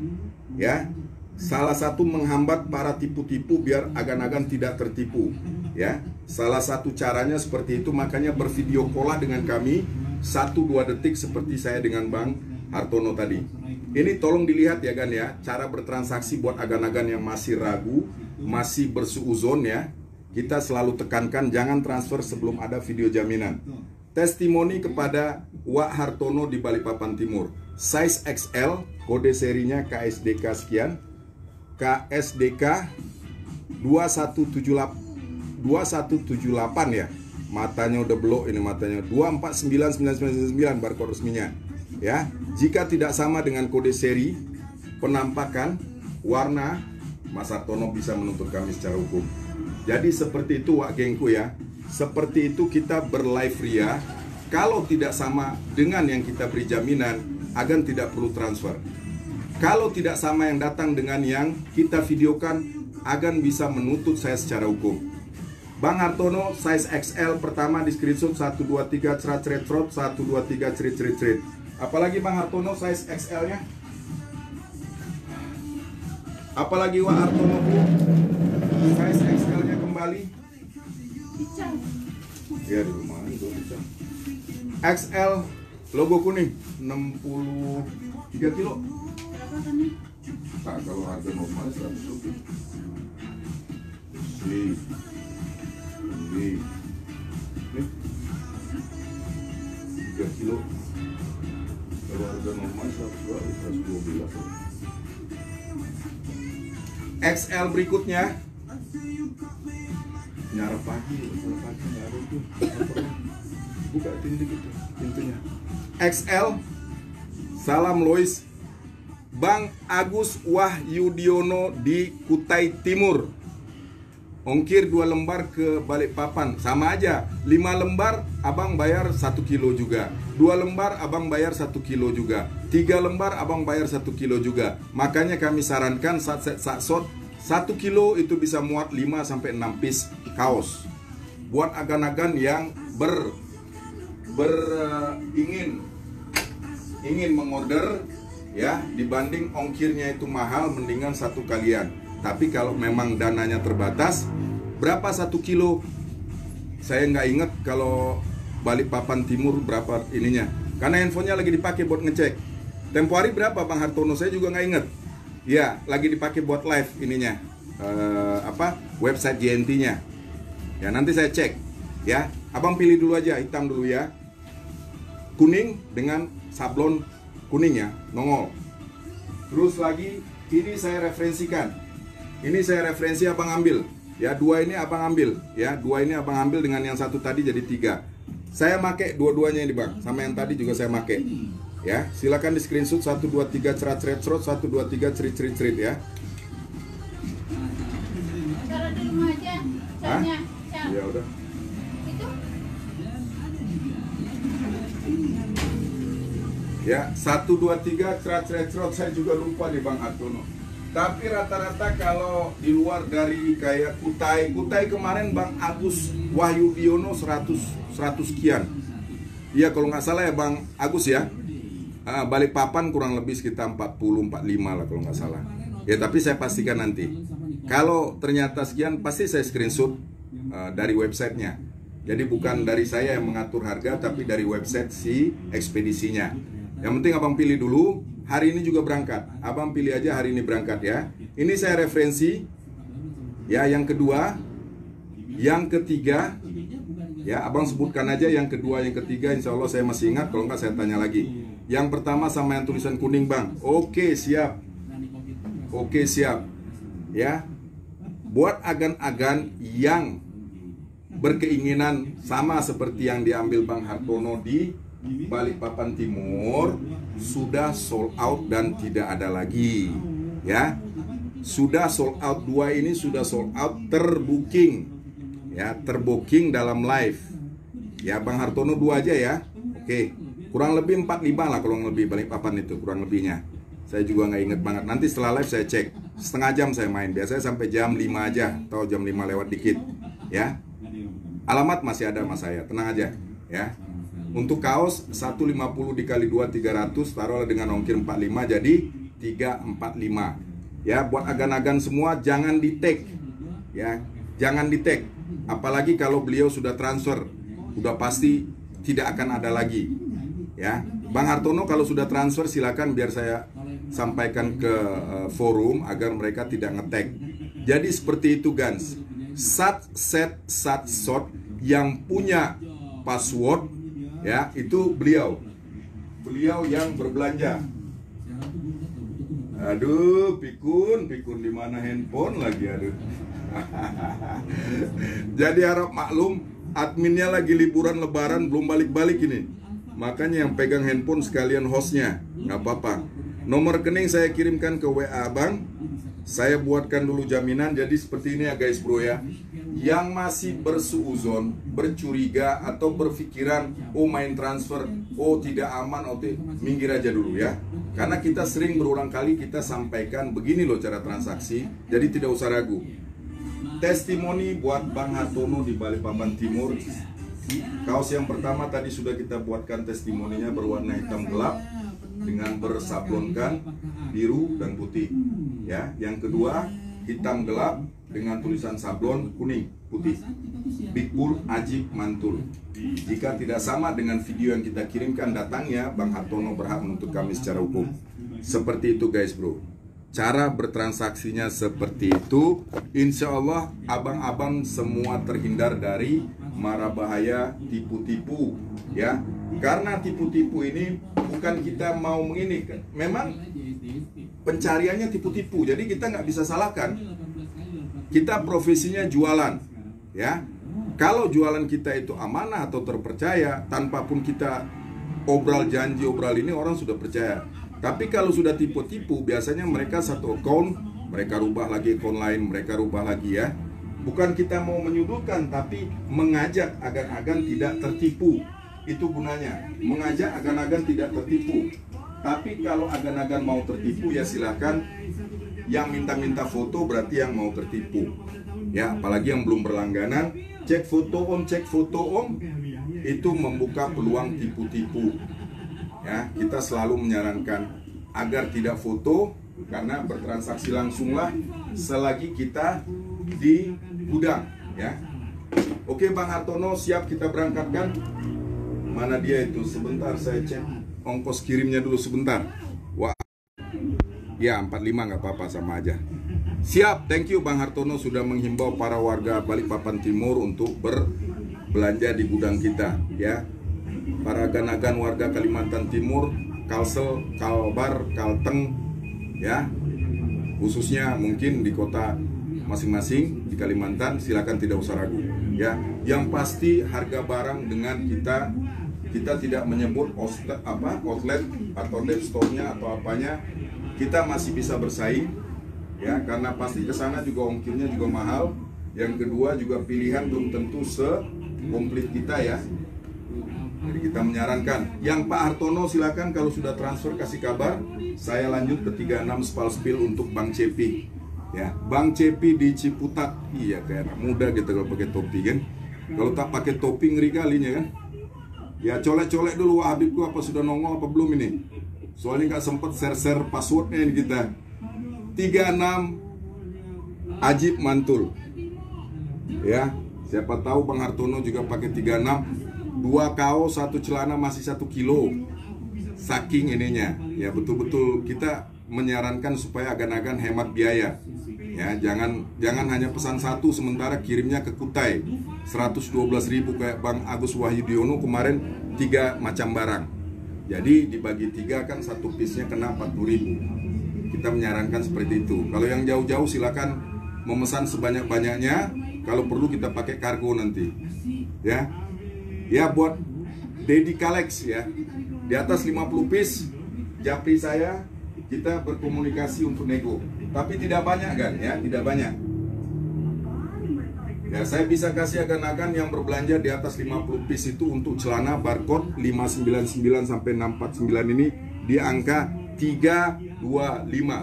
Ya, salah satu menghambat para tipu-tipu biar agan-agan tidak tertipu. Ya. Salah satu caranya seperti itu makanya bervideo call dengan kami. Satu dua detik seperti saya dengan Bang Hartono tadi. Ini tolong dilihat ya kan ya cara bertransaksi buat agan-agan yang masih ragu masih bersuuzon ya. Kita selalu tekankan jangan transfer sebelum ada video jaminan. Testimoni kepada Wak Hartono di Balikpapan Timur. Size XL kode serinya KSDK sekian. KSDK 2178 2178 ya. Matanya udah belok ini matanya. 249999 barcode resminya ya jika tidak sama dengan kode seri penampakan warna Mas Artono bisa menuntut kami secara hukum. Jadi seperti itu Wak Gengku ya. Seperti itu kita berlive ria. Kalau tidak sama dengan yang kita beri jaminan agan tidak perlu transfer. Kalau tidak sama yang datang dengan yang kita videokan agan bisa menuntut saya secara hukum. Bang Hartono size XL pertama di screenshot 1 2 3 cerat cerit trot 1 2 3 cerit cerit cerit. Apalagi Bang Hartono size XL nya? Apalagi Wak Hartono Bu size XL nya kembali? Ya di rumah itu bisa. XL logo kuning 63 kilo. Nah, kalau harga normal 100 rupiah. Sih ini nih 3 kilo kalau harga normal 112 XL berikutnya. Nyarap pagi nyarap pagi nyarap tuh buka pintu gitu pintunya. XL salam Lois. Bang Agus Wahyudiono di Kutai Timur Ongkir dua lembar ke Balikpapan sama aja. Lima lembar abang bayar satu kilo juga. Dua lembar abang bayar satu kilo juga. Tiga lembar abang bayar satu kilo juga. Makanya kami sarankan saat set sot satu kilo itu bisa muat 5 sampai 6 piece kaos. Buat agan-agan yang ber ber uh, ingin ingin mengorder ya dibanding ongkirnya itu mahal mendingan satu kalian tapi kalau memang dananya terbatas, berapa satu kilo? Saya nggak inget kalau balik papan timur berapa ininya. Karena handphonenya lagi dipakai buat ngecek. Tempo hari berapa Bang Hartono? Saya juga nggak inget. Ya, lagi dipakai buat live ininya. Uh, apa website GNT-nya. Ya, nanti saya cek. Ya, abang pilih dulu aja hitam dulu ya. Kuning dengan sablon kuning ya, nongol. Terus lagi ini saya referensikan ini saya referensi abang ambil. Ya, dua ini abang ambil. Ya, dua ini abang ambil dengan yang satu tadi jadi tiga. Saya make dua-duanya ini bang, sama yang tadi juga saya make. Ya, silakan di screenshot satu dua tiga cerat cerit cerot satu dua tiga cerit cerit cerit ya. Taruh di rumah aja, catnya. Cat. Ya udah. Itu Ya, satu dua tiga cerat cerit cerot saya juga lupa nih bang Artono. Tapi rata-rata kalau di luar dari kayak Kutai, Kutai kemarin Bang Agus Wahyu Biono 100 100 sekian. Iya kalau nggak salah ya Bang Agus ya. Ah, balik papan kurang lebih sekitar 40 45 lah kalau nggak salah. Ya tapi saya pastikan nanti. Kalau ternyata sekian pasti saya screenshot ah, dari websitenya. Jadi bukan dari saya yang mengatur harga tapi dari website si ekspedisinya. Yang penting abang pilih dulu. Hari ini juga berangkat. Abang pilih aja hari ini berangkat ya. Ini saya referensi. Ya yang kedua, yang ketiga, ya abang sebutkan aja yang kedua, yang ketiga. Insya Allah saya masih ingat. Kalau nggak saya tanya lagi. Yang pertama sama yang tulisan kuning bang. Oke siap. Oke siap. Ya. Buat agan-agan yang berkeinginan sama seperti yang diambil Bang Hartono di Balikpapan Timur sudah sold out dan tidak ada lagi ya. Sudah sold out dua ini sudah sold out terbooking ya terbooking dalam live. Ya Bang Hartono dua aja ya. Oke kurang lebih 45 lah kalau lebih Balikpapan itu kurang lebihnya. Saya juga nggak inget banget. Nanti setelah live saya cek. Setengah jam saya main. Biasanya sampai jam 5 aja atau jam 5 lewat dikit ya. Alamat masih ada mas saya. Tenang aja ya untuk kaos 150 dikali 2 300 taruhlah dengan ongkir 45 jadi 345 ya buat agan-agan semua jangan di tag ya jangan di tag apalagi kalau beliau sudah transfer udah pasti tidak akan ada lagi. Ya Bang Hartono kalau sudah transfer silakan biar saya sampaikan ke eh, forum agar mereka tidak ngetek jadi seperti itu Gans. Sat set sat shot yang punya password ya itu beliau. Beliau yang berbelanja. Aduh pikun pikun di mana handphone lagi aduh. Jadi harap maklum adminnya lagi liburan lebaran belum balik-balik ini. Makanya yang pegang handphone sekalian hostnya nggak apa-apa. Nomor rekening saya kirimkan ke WA bang saya buatkan dulu jaminan jadi seperti ini ya guys bro ya yang masih bersuuzon, bercuriga atau berpikiran oh main transfer, oh tidak aman, oh minggir aja dulu ya. Karena kita sering berulang kali kita sampaikan begini loh cara transaksi, jadi tidak usah ragu. Testimoni buat Bang Hartono di Balikpapan Timur. Kaos yang pertama tadi sudah kita buatkan testimoninya berwarna hitam gelap dengan bersablonkan biru dan putih. Ya, yang kedua hitam gelap dengan tulisan sablon kuning putih. Big Bull Ajib Mantul. Jika tidak sama dengan video yang kita kirimkan datangnya, Bang Hartono berhak menuntut kami secara hukum. Seperti itu guys bro. Cara bertransaksinya seperti itu, insya Allah abang-abang semua terhindar dari mara bahaya tipu-tipu, ya. Karena tipu-tipu ini bukan kita mau mengini, memang pencariannya tipu-tipu, jadi kita nggak bisa salahkan. Kita profesinya jualan, ya. Kalau jualan kita itu amanah atau terpercaya, tanpa pun kita obral janji obral ini orang sudah percaya. Tapi kalau sudah tipu-tipu, biasanya mereka satu account, mereka rubah lagi account lain, mereka rubah lagi ya. Bukan kita mau menyudutkan, tapi mengajak agar-agar tidak tertipu. Itu gunanya, mengajak agar-agar tidak tertipu. Tapi kalau agan-agan mau tertipu ya silahkan yang minta-minta foto berarti yang mau tertipu. Ya, apalagi yang belum berlangganan, cek foto om, cek foto om, itu membuka peluang tipu-tipu. Ya, kita selalu menyarankan agar tidak foto karena bertransaksi langsunglah selagi kita di gudang, ya. Oke, Bang Hartono siap kita berangkatkan. Mana dia itu? Sebentar saya cek ongkos kirimnya dulu sebentar. Wah. Ya, 45 nggak apa-apa sama aja. Siap, thank you Bang Hartono sudah menghimbau para warga Balikpapan Timur untuk berbelanja di gudang kita, ya. Para agan-agan warga Kalimantan Timur, Kalsel, Kalbar, Kalteng, ya. Khususnya mungkin di kota masing-masing di Kalimantan, silakan tidak usah ragu, ya. Yang pasti harga barang dengan kita kita tidak menyebut outlet apa outlet atau deep store-nya atau apanya kita masih bisa bersaing ya karena pasti ke sana juga ongkirnya juga mahal yang kedua juga pilihan belum tentu se komplit kita ya Jadi kita menyarankan yang Pak Hartono silakan kalau sudah transfer kasih kabar. Saya lanjut ke 36 Spalspil untuk Bang Cepi. Ya, Bang Cepi di Ciputat. Iya kayak muda gitu kalau pakai topi kan. Kalau tak pakai topi ngeri kalinya kan. Ya colek-colek dulu Wah Habibku apa sudah nongol apa belum ini. Soalnya nggak sempet share-share passwordnya ini kita. 36 Ajib Mantul. Ya, siapa tahu Bang Hartono juga pakai 36 dua kaos satu celana masih satu kilo saking ininya ya betul-betul kita menyarankan supaya agan-agan hemat biaya ya jangan jangan hanya pesan satu sementara kirimnya ke Kutai 112.000 kayak Bang Agus Wahyudiono kemarin tiga macam barang. Jadi dibagi tiga kan satu piece-nya kena 40.000 kita menyarankan seperti itu. Kalau yang jauh-jauh silakan memesan sebanyak-banyaknya. Kalau perlu kita pakai kargo nanti. Ya. Ya buat Dedi Kalex ya. Di atas 50 piece japri saya kita berkomunikasi untuk nego. Tapi tidak banyak kan ya. Tidak banyak ya saya bisa kasih akan-akan yang berbelanja di atas 50 piece itu untuk celana barcode 599 sampai 649 ini di angka 325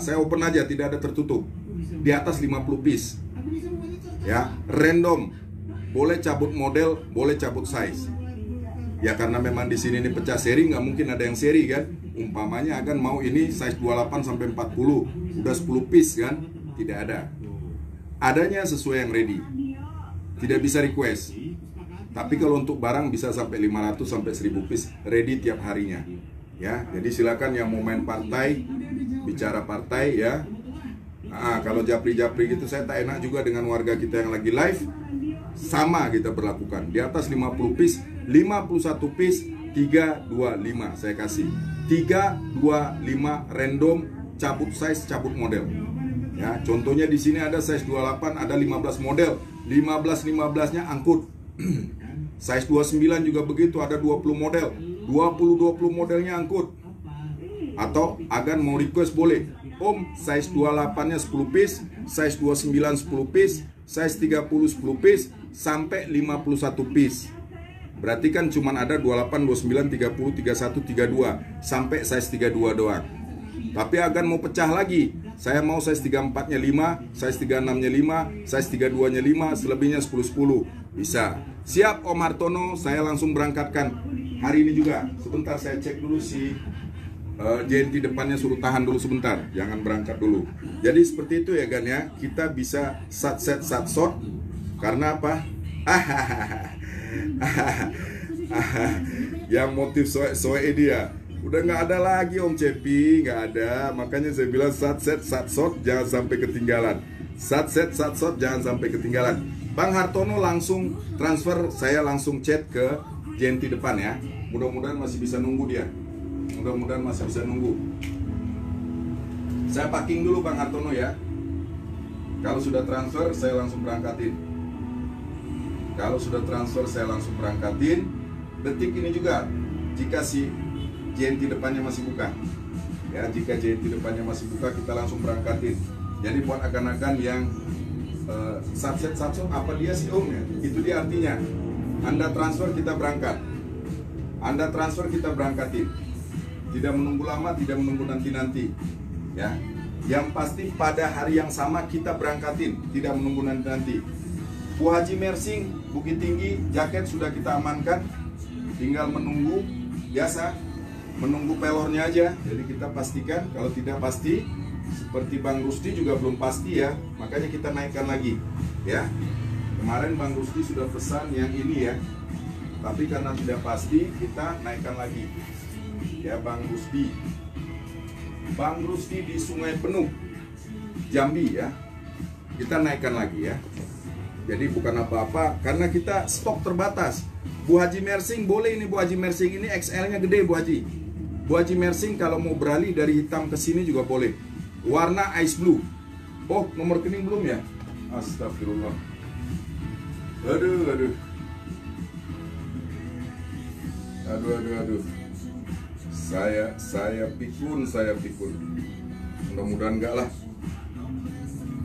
saya open aja tidak ada tertutup. Di atas 50 piece. Ya random. Boleh cabut model boleh cabut size. Ya karena memang di sini ini pecah seri nggak mungkin ada yang seri kan? Umpamanya akan mau ini size 28 sampai 40 udah 10 piece kan? Tidak ada. Adanya sesuai yang ready tidak bisa request. Tapi kalau untuk barang bisa sampai 500 sampai 1000 piece ready tiap harinya. Ya jadi silakan yang mau main partai bicara partai ya. Nah, kalau japri-japri gitu saya tak enak juga dengan warga kita yang lagi live. Sama kita berlakukan. Di atas 50 piece 51 piece 325 saya kasih. 325 random cabut size cabut model. Ya contohnya di sini ada size 28 ada 15 model 15 15 nya angkut. Size 29 juga begitu ada 20 model. 20 20 modelnya angkut. Atau agan mau request boleh. Om size 28 nya 10 piece size 29 10 piece size 30 10 piece sampai 51 piece. Berarti kan cuman ada 28 29 30 31 32 sampai size 32 doang. Tapi agan mau pecah lagi saya mau size 34 nya 5 size 36 nya 5 size 32 nya 5 selebihnya 10 10 bisa. Siap Om Hartono. Saya langsung berangkatkan. Hari ini juga. Sebentar saya cek dulu si uh, JNT depannya suruh tahan dulu sebentar, jangan berangkat dulu. Jadi seperti itu ya Gan ya, kita bisa sat set sat shot karena apa? Yang motif soe soe dia udah nggak ada lagi Om Cepi, nggak ada. Makanya saya bilang sat set sat shot jangan sampai ketinggalan. Sat set sat shot jangan sampai ketinggalan. Bang Hartono langsung transfer, saya langsung chat ke JNT depan ya. Mudah-mudahan masih bisa nunggu dia. Mudah-mudahan masih bisa nunggu. Saya packing dulu Bang Hartono ya. Kalau sudah transfer, saya langsung berangkatin. Kalau sudah transfer, saya langsung berangkatin. Detik ini juga, jika si JNT depannya masih buka. Ya, jika JNT depannya masih buka, kita langsung berangkatin. Jadi buat akan-akan yang uh, subset subset apa dia sih om ya? Itu dia artinya. Anda transfer kita berangkat. Anda transfer kita berangkatin tidak menunggu lama, tidak menunggu nanti-nanti. Ya. Yang pasti pada hari yang sama kita berangkatin, tidak menunggu nanti-nanti. Bu Haji Mersing, Bukit Tinggi, jaket sudah kita amankan. Tinggal menunggu biasa, menunggu pelornya aja. Jadi kita pastikan kalau tidak pasti seperti Bang Rusti juga belum pasti ya, makanya kita naikkan lagi. Ya. Kemarin Bang Rusti sudah pesan yang ini ya. Tapi karena tidak pasti, kita naikkan lagi ya Bang Rusdi Bang Rusdi di Sungai Penuh Jambi ya kita naikkan lagi ya jadi bukan apa-apa karena kita stok terbatas Bu Haji Mersing boleh ini Bu Haji Mersing ini XL nya gede Bu Haji Bu Haji Mersing kalau mau beralih dari hitam ke sini juga boleh. Warna ice blue. Oh nomor rekening belum ya? Astagfirullah. Aduh aduh. Aduh aduh aduh. Saya saya pikun saya pikun. Mudah-mudahan enggak lah.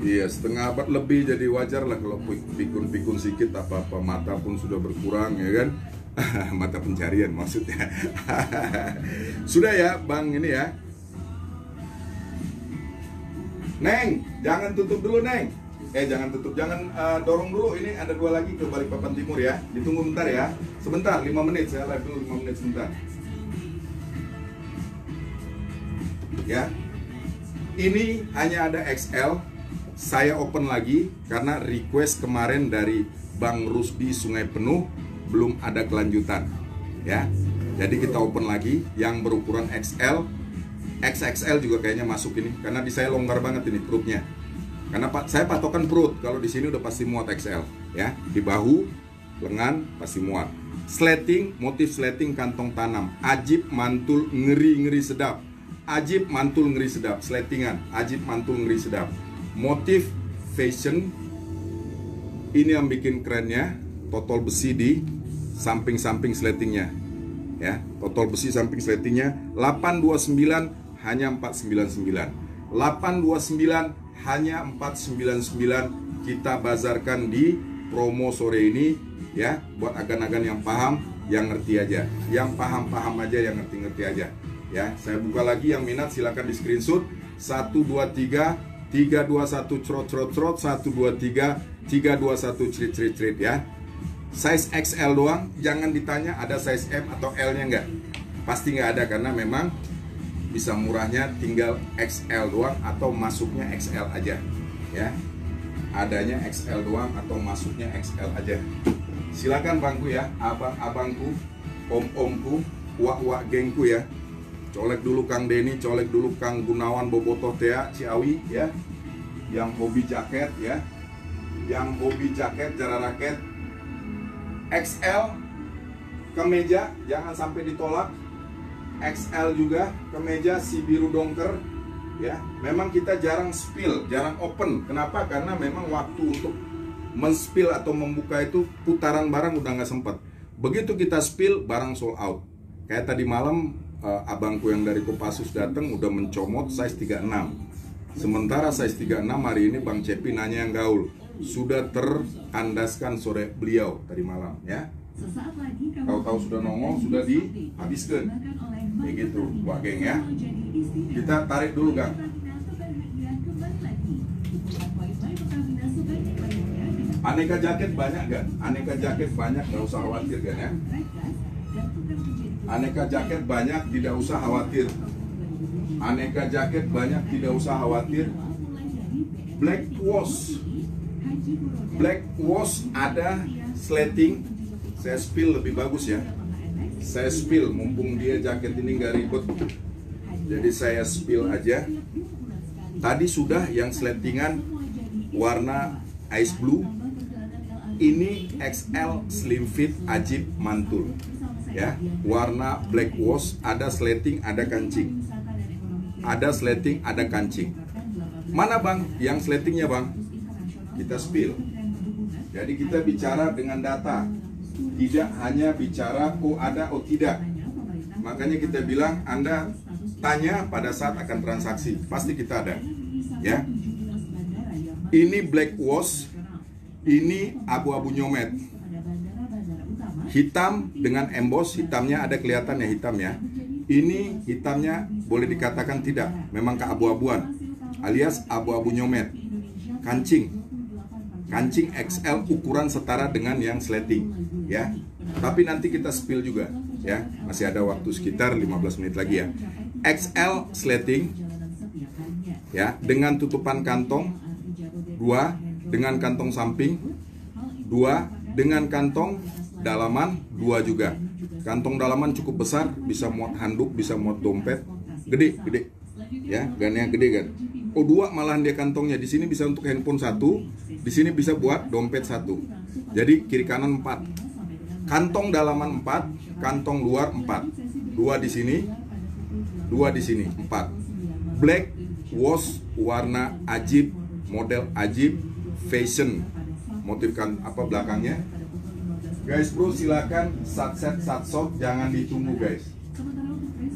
Iya setengah abad lebih jadi wajar lah kalau pikun pikun sedikit apa apa mata pun sudah berkurang ya kan mata pencarian maksudnya. Sudah ya, Bang ini ya. Neng, jangan tutup dulu, Neng. Eh, jangan tutup, jangan eh, dorong dulu. Ini ada dua lagi ke Balikpapan Timur ya. Ditunggu bentar ya. Sebentar, 5 menit. Saya live dulu 5 menit sebentar. Ya. Ini hanya ada XL. Saya open lagi karena request kemarin dari Bang Rusdi Sungai Penuh belum ada kelanjutan. Ya. Jadi kita open lagi yang berukuran XL XXL juga kayaknya masuk ini karena di saya longgar banget ini perutnya. Karena pak saya patokan perut kalau di sini udah pasti muat XL ya. Di bahu, lengan pasti muat. Sleting, motif sleting kantong tanam. Ajib mantul ngeri ngeri sedap. Ajib mantul ngeri sedap. Sletingan, ajib mantul ngeri sedap. Motif fashion ini yang bikin kerennya totol besi di samping-samping sletingnya ya. Total besi samping sletingnya 829 hanya 499 829 hanya 499 kita bazarkan di promo sore ini ya. Buat agan-agan yang paham yang ngerti aja. Yang paham-paham aja yang ngerti-ngerti aja ya. Saya buka lagi yang minat silakan di screenshot. 123 321 crot crot crot 123 321 cerit cerit cerit ya size XL doang, jangan ditanya ada size M atau L-nya nggak. Pasti nggak ada karena memang bisa murahnya tinggal XL doang atau masuknya XL aja, ya. Adanya XL doang atau masuknya XL aja. Silakan bangku ya, abang-abangku, om-omku, wak-wak gengku ya. Colek dulu Kang Denny, colek dulu Kang Gunawan Bobotoh Tea Ciawi ya. Yang hobi jaket ya. Yang hobi jaket jara raket XL kemeja jangan sampai ditolak. XL juga kemeja si biru dongker ya. Memang kita jarang spill jarang open. Kenapa? Karena memang waktu untuk men-spill atau membuka itu putaran barang udah nggak sempet. Begitu kita spill barang sold out. Kayak tadi malam eh, abangku yang dari Kopassus datang udah mencomot size 36 sementara size 36 hari ini Bang Cepi nanya yang gaul sudah terkandaskan sore beliau tadi malam ya. Tahu-tahu sudah nongol, sudah dihabiskan. Kayak gitu, Wah geng ya. Kita tarik dulu, Gang. Aneka jaket banyak gak? Aneka jaket banyak, gak usah khawatir kan ya. Aneka jaket banyak, tidak usah khawatir. Aneka jaket banyak, tidak usah khawatir. Black wash Black wash ada slating. Saya spill lebih bagus ya. Saya spill mumpung dia jaket ini nggak ribet. Jadi saya spill aja. Tadi sudah yang slatingan warna ice blue. Ini XL slim fit ajib mantul. Ya, warna black wash ada slating, ada kancing. Ada slating, ada kancing. Mana bang? Yang slatingnya bang? Kita spill. Jadi kita bicara dengan data, tidak hanya bicara oh ada oh tidak. Makanya kita bilang Anda tanya pada saat akan transaksi, pasti kita ada. Ya. Ini black wash, ini abu-abu nyomet. Hitam dengan emboss, hitamnya ada kelihatan ya hitam ya. Ini hitamnya boleh dikatakan tidak, memang keabu-abuan alias abu-abu nyomet. Kancing, kancing XL ukuran setara dengan yang sleting ya. Tapi nanti kita spill juga ya. Masih ada waktu sekitar 15 menit lagi ya. XL sleting ya dengan tutupan kantong dua dengan kantong samping dua dengan kantong dalaman dua juga. Kantong dalaman cukup besar bisa muat handuk bisa muat dompet. Gede gede ya. Gannya gede kan oh dua malahan dia kantongnya. Di sini bisa untuk handphone satu di sini bisa buat dompet satu. Jadi kiri kanan empat. Kantong dalaman empat kantong luar empat. Dua di sini dua di sini empat. Black wash warna ajib model ajib fashion. Motif kan apa belakangnya? Guys bro silakan satset satsok jangan ditunggu guys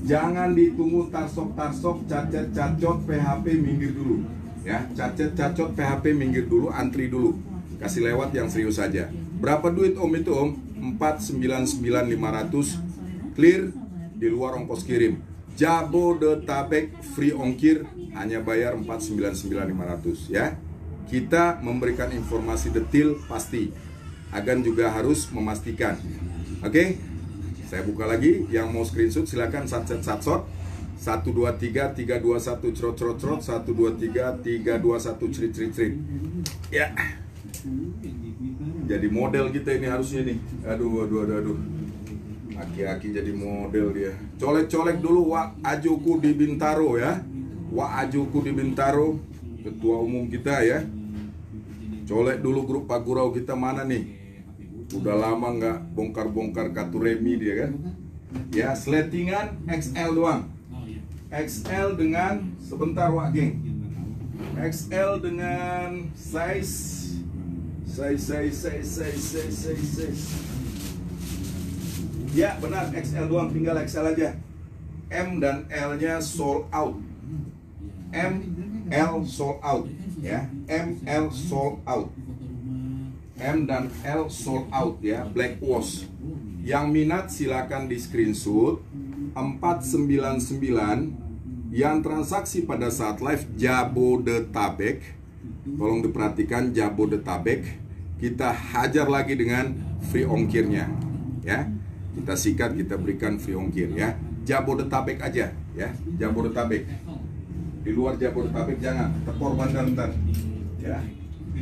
jangan ditunggu tarsok tarsok cacet cacot PHP minggir dulu ya cacet cacot PHP minggir dulu antri dulu kasih lewat yang serius saja berapa duit om itu om 499.500 clear di luar ongkos kirim. Jabodetabek free ongkir hanya bayar 499.500 ya. Kita memberikan informasi detail pasti. Agan juga harus memastikan. Oke? Saya buka lagi yang mau screenshot silakan satset satshot 123 321 cerot cerot cerot 123 321 cerit cerit cerit. Ya. Jadi model kita ini harusnya nih. Aduh aduh aduh aduh. Aki-aki jadi model dia. Colek-colek dulu Wak Ajuku di Bintaro ya. Wak Ajuku di Bintaro, ketua umum kita ya. Colek dulu grup Pak Gurau kita mana nih? Udah lama nggak bongkar-bongkar kartu remi dia kan? Ya, sletingan XL doang. XL dengan sebentar Wak geng. XL dengan size size size size size size size, size. Ya benar XL doang tinggal XL aja. M dan L-nya sold out. M L sold out ya. M L sold out. M dan L sold out ya, black wash. Yang minat silakan di screenshot 499 yang transaksi pada saat live Jabodetabek. Tolong diperhatikan Jabodetabek. Kita hajar lagi dengan free ongkirnya ya. Kita sikat, kita berikan free ongkir ya. Jabodetabek aja ya, Jabodetabek. Di luar Jabodetabek jangan, tekor bandar ntar. Ya.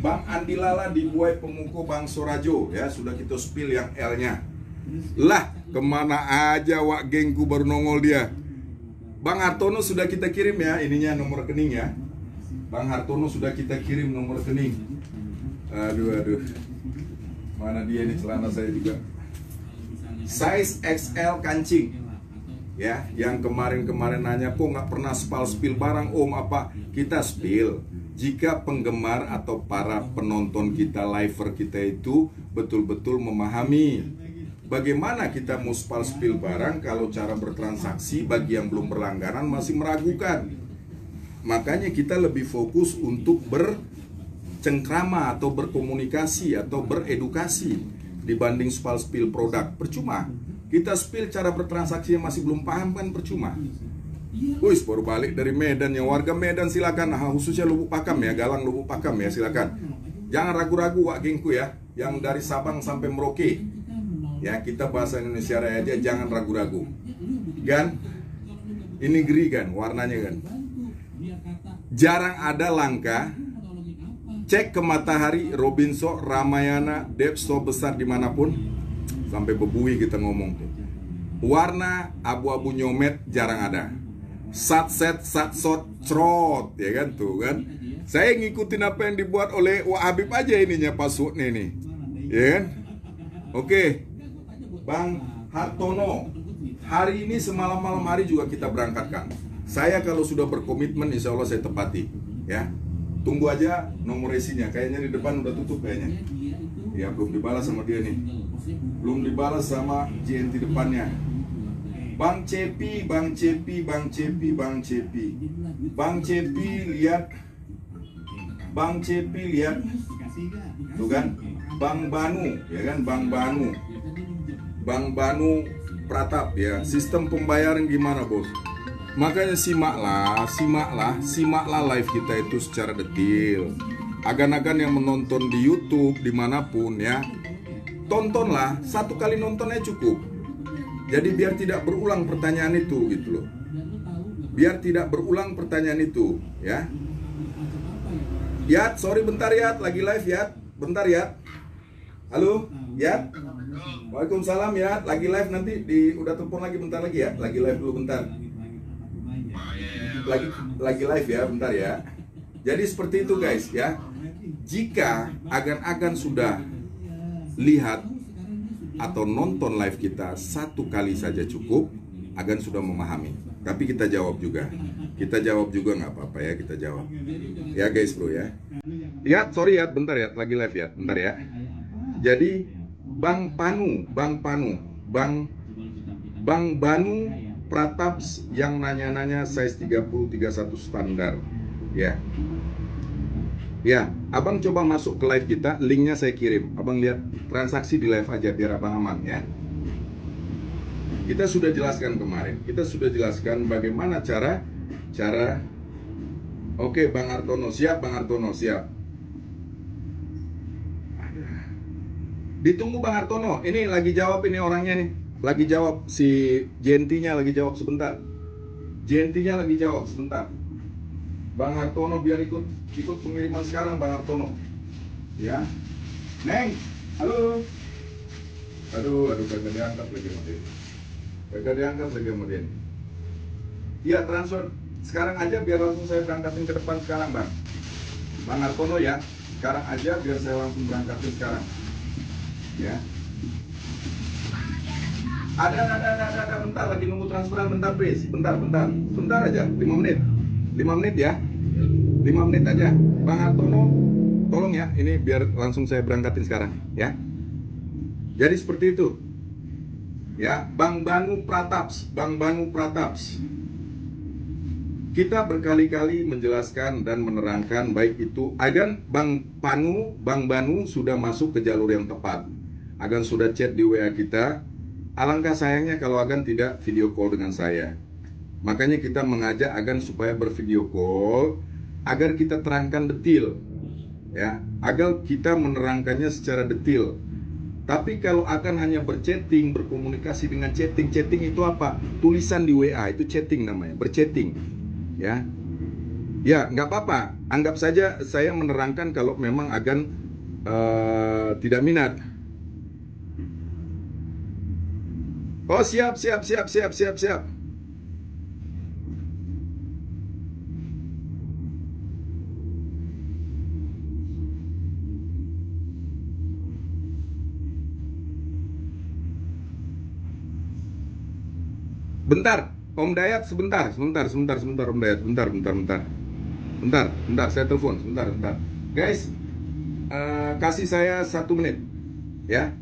Bang Andi Lala dibuai pemuku Bang Sorajo ya, sudah kita spill yang L-nya. Lah, ke mana aja wak gengku baru nongol dia. Bang Hartono sudah kita kirim ya, ininya nomor rekening ya. Bang Hartono sudah kita kirim nomor rekening. Aduh aduh. Mana dia nih celana saya juga. Size XL kancing. Ya, yang kemarin-kemarin nanya kok nggak pernah spal spill barang om apa? Kita spill. Jika penggemar atau para penonton kita, liver kita itu betul-betul memahami bagaimana kita mau spal spill barang kalau cara bertransaksi bagi yang belum berlangganan masih meragukan. Makanya kita lebih fokus untuk bercengkrama atau berkomunikasi atau beredukasi dibanding spal spill produk. Percuma. Kita spill cara bertransaksi yang masih belum paham kan percuma. Wis baru balik dari Medan ya. Warga Medan silakan. Nah, khususnya Lubuk Pakam ya Galang Lubuk Pakam ya silakan. Jangan ragu-ragu Wak Gengku ya. Yang dari Sabang sampai Merauke. Ya kita bahasa Indonesia Raya aja jangan ragu-ragu. Kan ini geri kan warnanya kan jarang ada langka. Cek ke matahari Robinson Ramayana Depso besar di mana pun. Sampai bebui kita ngomong tuh. Warna abu-abu nyomet jarang ada satset satsot crot ya kan? Tuh kan? Saya ngikutin apa yang dibuat oleh Wah Habib aja ininya passwordnya nih ya kan? Oke. Bang Hartono hari ini semalam malam hari juga kita berangkatkan. Saya kalau sudah berkomitmen insya Allah saya tepati. Ya. Tunggu aja nomor resinya. Kayaknya di depan udah tutup kayaknya. Ya belum dibalas sama dia nih. Belum dibalas sama JNT depannya Bang Cepi, Bang Cepi, Bang Cepi, Bang Cepi. Bang Cepi lihat. Bang Cepi lihat. Tuh kan Bang Banu ya kan Bang Banu. Bang Banu Pratap ya. Sistem pembayaran gimana bos? Makanya simaklah Simaklah Simaklah live kita itu secara detail. Agan-agan yang menonton di Youtube Di mana pun ya. Tontonlah Satu kali nontonnya cukup jadi biar tidak berulang pertanyaan itu gitu loh. Biar tidak berulang pertanyaan itu, ya. Yat, sorry bentar Yat, lagi live Yat. Bentar Yat. Halo, Yat. Waalaikumsalam Yat, lagi live nanti di udah telepon lagi bentar lagi ya. Lagi live dulu bentar. Lagi lagi live ya, bentar ya. Jadi seperti itu guys ya. Jika agan-agan sudah lihat atau nonton live kita satu kali saja cukup, Agan sudah memahami. Tapi kita jawab juga. Kita jawab juga nggak apa-apa ya, kita jawab. Ya guys bro ya. Ya, sorry ya, bentar ya, lagi live ya, bentar ya. Jadi Bang Panu, Bang Panu, Bang Bang Banu Pratap yang nanya-nanya size 30 31 standar. Ya. Ya, abang coba masuk ke live kita, linknya saya kirim. Abang lihat transaksi di live aja biar abang aman ya. Kita sudah jelaskan kemarin, kita sudah jelaskan bagaimana cara cara. Oke, Bang Artono siap, Bang Artono siap. Ditunggu Bang Artono. Ini lagi jawab ini orangnya nih. Lagi jawab si Jentinya lagi jawab sebentar. Jentinya lagi jawab sebentar. Bang Hartono biar ikut ikut pengiriman sekarang Bang Hartono. Ya. Neng, halo. Aduh, aduh kagak diangkat lagi sama dia. Kagak diangkat lagi sama dia. Iya transfer sekarang aja biar langsung saya berangkatin ke depan sekarang Bang. Bang Hartono ya, sekarang aja biar saya langsung berangkatin sekarang. Ya. Ada, ada, ada, ada, ada, bentar lagi nunggu transferan, bentar please, bentar, bentar, bentar aja, 5 menit, 5 menit ya, 5 menit aja, Bang Hartono, tolong ya, ini biar langsung saya berangkatin sekarang, ya. Jadi seperti itu, ya, Bang Banu Prataps, Bang Banu Prataps, kita berkali-kali menjelaskan dan menerangkan baik itu agan Bang Panu, Bang Banu sudah masuk ke jalur yang tepat. Agan sudah chat di WA kita. Alangkah sayangnya kalau Agan tidak video call dengan saya. Makanya kita mengajak Agan supaya bervideo call agar kita terangkan detil. Ya, agar kita menerangkannya secara detil. Tapi kalau akan hanya berchatting, berkomunikasi dengan chatting, chatting itu apa? Tulisan di WA itu chatting namanya, berchatting ya ya nggak apa-apa anggap saja saya menerangkan kalau memang agan uh, tidak minat oh siap siap siap siap siap siap bentar Om Dayat sebentar, sebentar, sebentar, sebentar Om Dayat, bentar, bentar, bentar. Bentar, bentar, saya telepon, sebentar, bentar. Guys, uh, kasih saya satu menit, ya.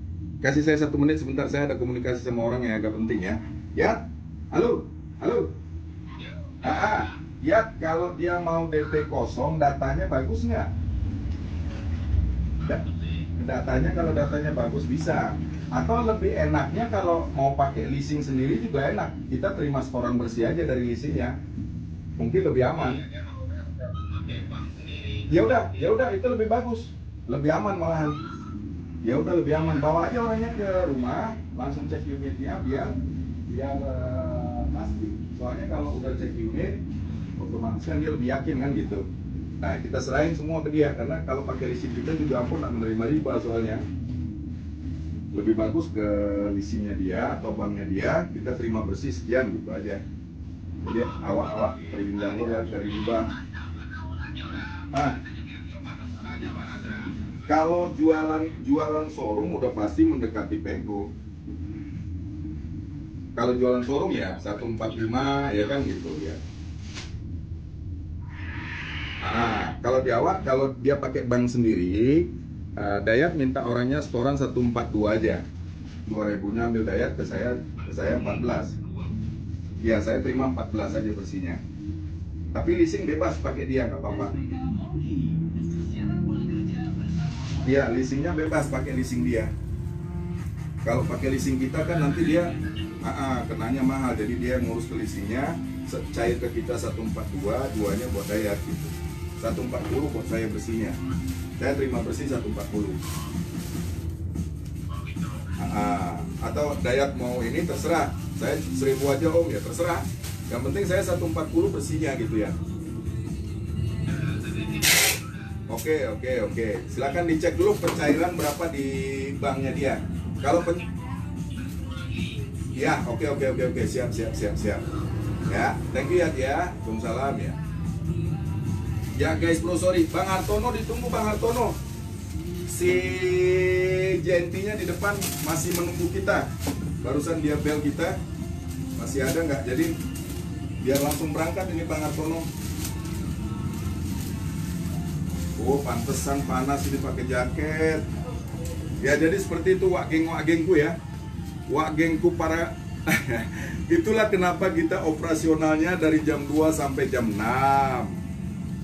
Kasih saya satu menit sebentar, saya ada komunikasi sama orang yang agak penting ya. Ya, halo, halo. Ah, ah. ya kalau dia mau DP kosong, datanya bagus nggak? Datanya kalau datanya bagus bisa atau lebih enaknya kalau mau pakai leasing sendiri juga enak. Kita terima setoran bersih aja dari leasingnya. Mungkin lebih aman. Ya udah ya udah itu lebih bagus. Lebih aman malahan. Ya udah lebih aman. Bawa aja orangnya ke rumah langsung cek unitnya biar biar uh, pasti. Soalnya kalau udah cek unit otomatis kan dia lebih yakin kan gitu. Nah kita serahin semua ke dia karena kalau pakai leasing kita juga ampun nak menerima riba soalnya lebih bagus ke leasingnya dia atau banknya dia kita terima bersih sekian gitu aja. Jadi awak-awak terlindungi ya dari riba ah. Kalau jualan jualan showroom udah pasti mendekati pego kalau jualan showroom ya 145 ya kan gitu ya. Ah kalau di awak kalau dia pakai bank sendiri uh, Dayat minta orangnya setoran 142 aja. 2000 nya ambil Dayat ke saya ke saya 14 ya saya terima 14 aja bersihnya. Tapi leasing bebas pakai dia nggak apa-apa. Iya, leasingnya bebas pakai leasing dia. Kalau pakai leasing kita kan nanti dia ah, ah, kenanya mahal, jadi dia ngurus ke leasingnya, cair ke kita 142, duanya buat dayat gitu. 140 buat saya bersihnya. Saya terima bersih 140. Ah, atau dayat mau ini terserah. Saya 1000 aja om ya terserah. Yang penting saya 140 bersihnya gitu ya. Oke, oke, oke. Silakan dicek dulu pencairan berapa di banknya dia. Kalau pen Ya, oke, oke, oke, oke. Siap, siap, siap, siap. Ya, thank you ya, ya. Waalaikumsalam ya. Ya guys, bro, sorry. Bang Hartono ditunggu Bang Hartono. Si Jentinya di depan masih menunggu kita. Barusan dia bel kita. Masih ada nggak? Jadi biar langsung berangkat ini Bang Hartono. Oh, pantesan panas ini pakai jaket. Ya, jadi seperti itu wak geng wak gengku ya. Wak gengku para Itulah kenapa kita operasionalnya dari jam 2 sampai jam 6.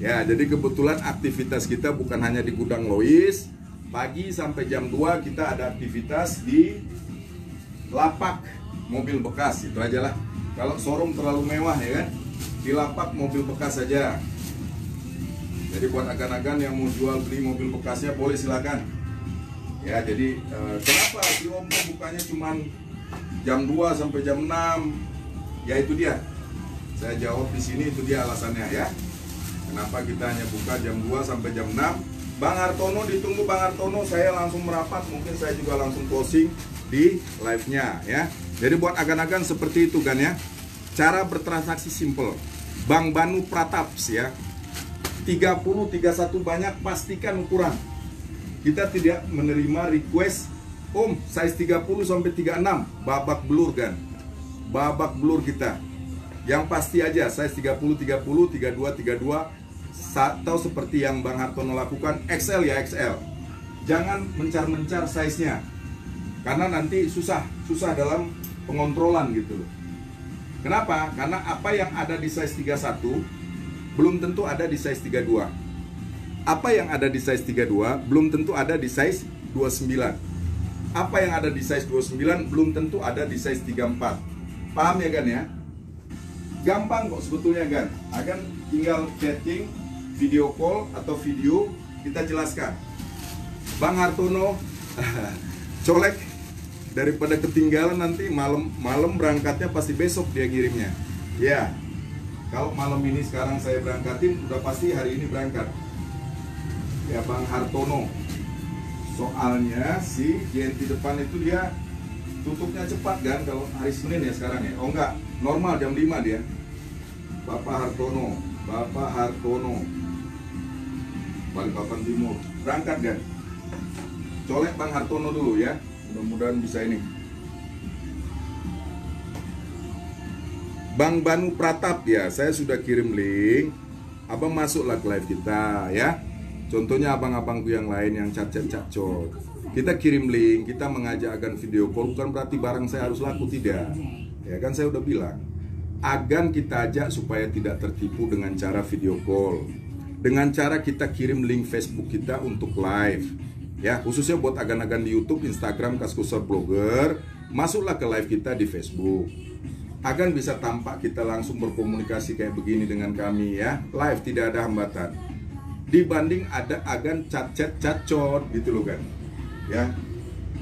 Ya, jadi kebetulan aktivitas kita bukan hanya di gudang Lois. Pagi sampai jam 2 kita ada aktivitas di lapak mobil bekas itu aja lah. Kalau showroom terlalu mewah ya kan, di lapak mobil bekas saja. Jadi buat agan-agan yang mau jual beli mobil bekasnya boleh silakan. Ya, jadi eh, kenapa Om bukanya cuman jam 2 sampai jam 6? Ya itu dia. Saya jawab di sini itu dia alasannya ya. Kenapa kita hanya buka jam 2 sampai jam 6? Bang Hartono ditunggu Bang Hartono, saya langsung merapat, mungkin saya juga langsung closing di live-nya ya. Jadi buat agan-agan seperti itu kan ya. Cara bertransaksi simple. Bang Banu Prataps ya. 30 31 banyak pastikan ukuran. Kita tidak menerima request Om size 30 sampai 36 babak belur kan. Babak belur kita. Yang pasti aja size 30 30 32 32 atau seperti yang Bang Hartono lakukan XL ya XL. Jangan mencar-mencar size-nya. Karena nanti susah, susah dalam pengontrolan gitu loh. Kenapa? Karena apa yang ada di size 31 belum tentu ada di size 32. Apa yang ada di size 32 belum tentu ada di size 29. Apa yang ada di size 29 belum tentu ada di size 34. Paham ya Gan ya? Gampang kok sebetulnya Gan. Agan tinggal chatting, video call atau video kita jelaskan. Bang Hartono colek daripada ketinggalan nanti malam malam berangkatnya pasti besok dia ngirimnya. Ya. Kalau malam ini sekarang saya berangkatin udah pasti hari ini berangkat. Ya Bang Hartono. Soalnya si GNT depan itu dia tutupnya cepat kan kalau hari Senin ya sekarang ya. Oh enggak, normal jam 5 dia. Bapak Hartono, Bapak Hartono. Balikpapan Timur. Berangkat kan? Colek Bang Hartono dulu ya. Mudah-mudahan bisa ini. Bang Banu Pratap ya, saya sudah kirim link. Abang masuklah ke live kita ya. Contohnya abang-abangku yang lain yang cat-cat-cacot. Kita kirim link, kita mengajak agan video call bukan berarti barang saya harus laku tidak. Ya kan saya udah bilang. Agan kita ajak supaya tidak tertipu dengan cara video call. Dengan cara kita kirim link Facebook kita untuk live. Ya, khususnya buat agan-agan di YouTube, Instagram, Kaskusar Blogger, masuklah ke live kita di Facebook. Agan bisa tampak kita langsung berkomunikasi kayak begini dengan kami ya. Live tidak ada hambatan. Dibanding ada agan cat-cat cacot gitu loh kan. Ya.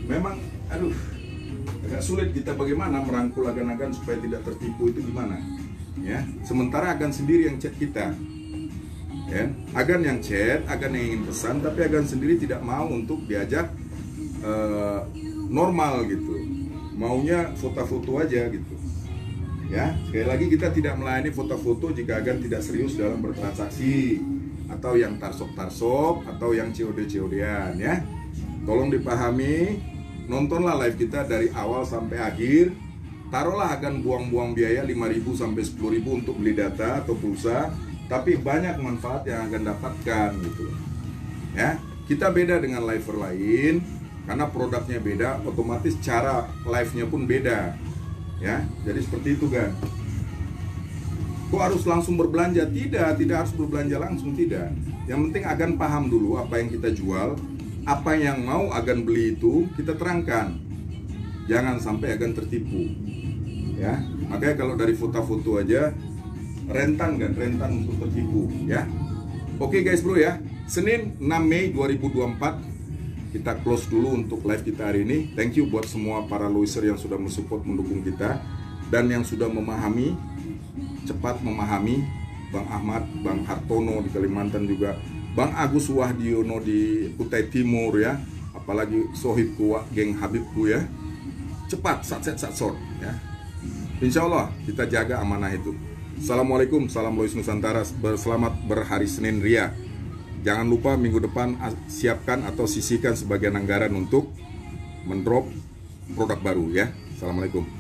Memang aduh agak sulit kita bagaimana merangkul agan-agan supaya tidak tertipu itu gimana. Ya. Sementara agan sendiri yang chat kita. Ya. Agan yang chat, agan yang ingin pesan tapi agan sendiri tidak mau untuk diajak eh, normal gitu. Maunya foto-foto aja gitu. Ya, sekali lagi kita tidak melayani foto-foto jika agan tidak serius dalam bertransaksi atau yang tarsop-tarsop atau yang COD-COD-an ya. Tolong dipahami, nontonlah live kita dari awal sampai akhir. Taruhlah akan buang-buang biaya 5.000 sampai 10.000 untuk beli data atau pulsa, tapi banyak manfaat yang akan dapatkan gitu. Ya, kita beda dengan liver lain karena produknya beda, otomatis cara live-nya pun beda. Ya jadi seperti itu kan kok harus langsung berbelanja? Tidak tidak harus berbelanja langsung tidak. Yang penting agan paham dulu apa yang kita jual apa yang mau agan beli itu kita terangkan. Jangan sampai agan tertipu. Ya makanya kalau dari foto-foto aja rentan kan rentan untuk tertipu ya oke guys bro ya Senin 6 Mei 2024 kita close dulu untuk live kita hari ini. Thank you buat semua para loiser yang sudah mensupport, mendukung kita dan yang sudah memahami, cepat memahami Bang Ahmad, Bang Hartono di Kalimantan juga, Bang Agus Wahdiono di Kutai Timur ya, apalagi sohibku, geng Habibku ya, cepat, satset satsot ya. Insya Allah kita jaga amanah itu. Assalamualaikum, salam Lois Nusantara, selamat berhari Senin Ria. Jangan lupa minggu depan siapkan atau sisihkan sebagian anggaran untuk mendrop produk baru ya. Assalamualaikum.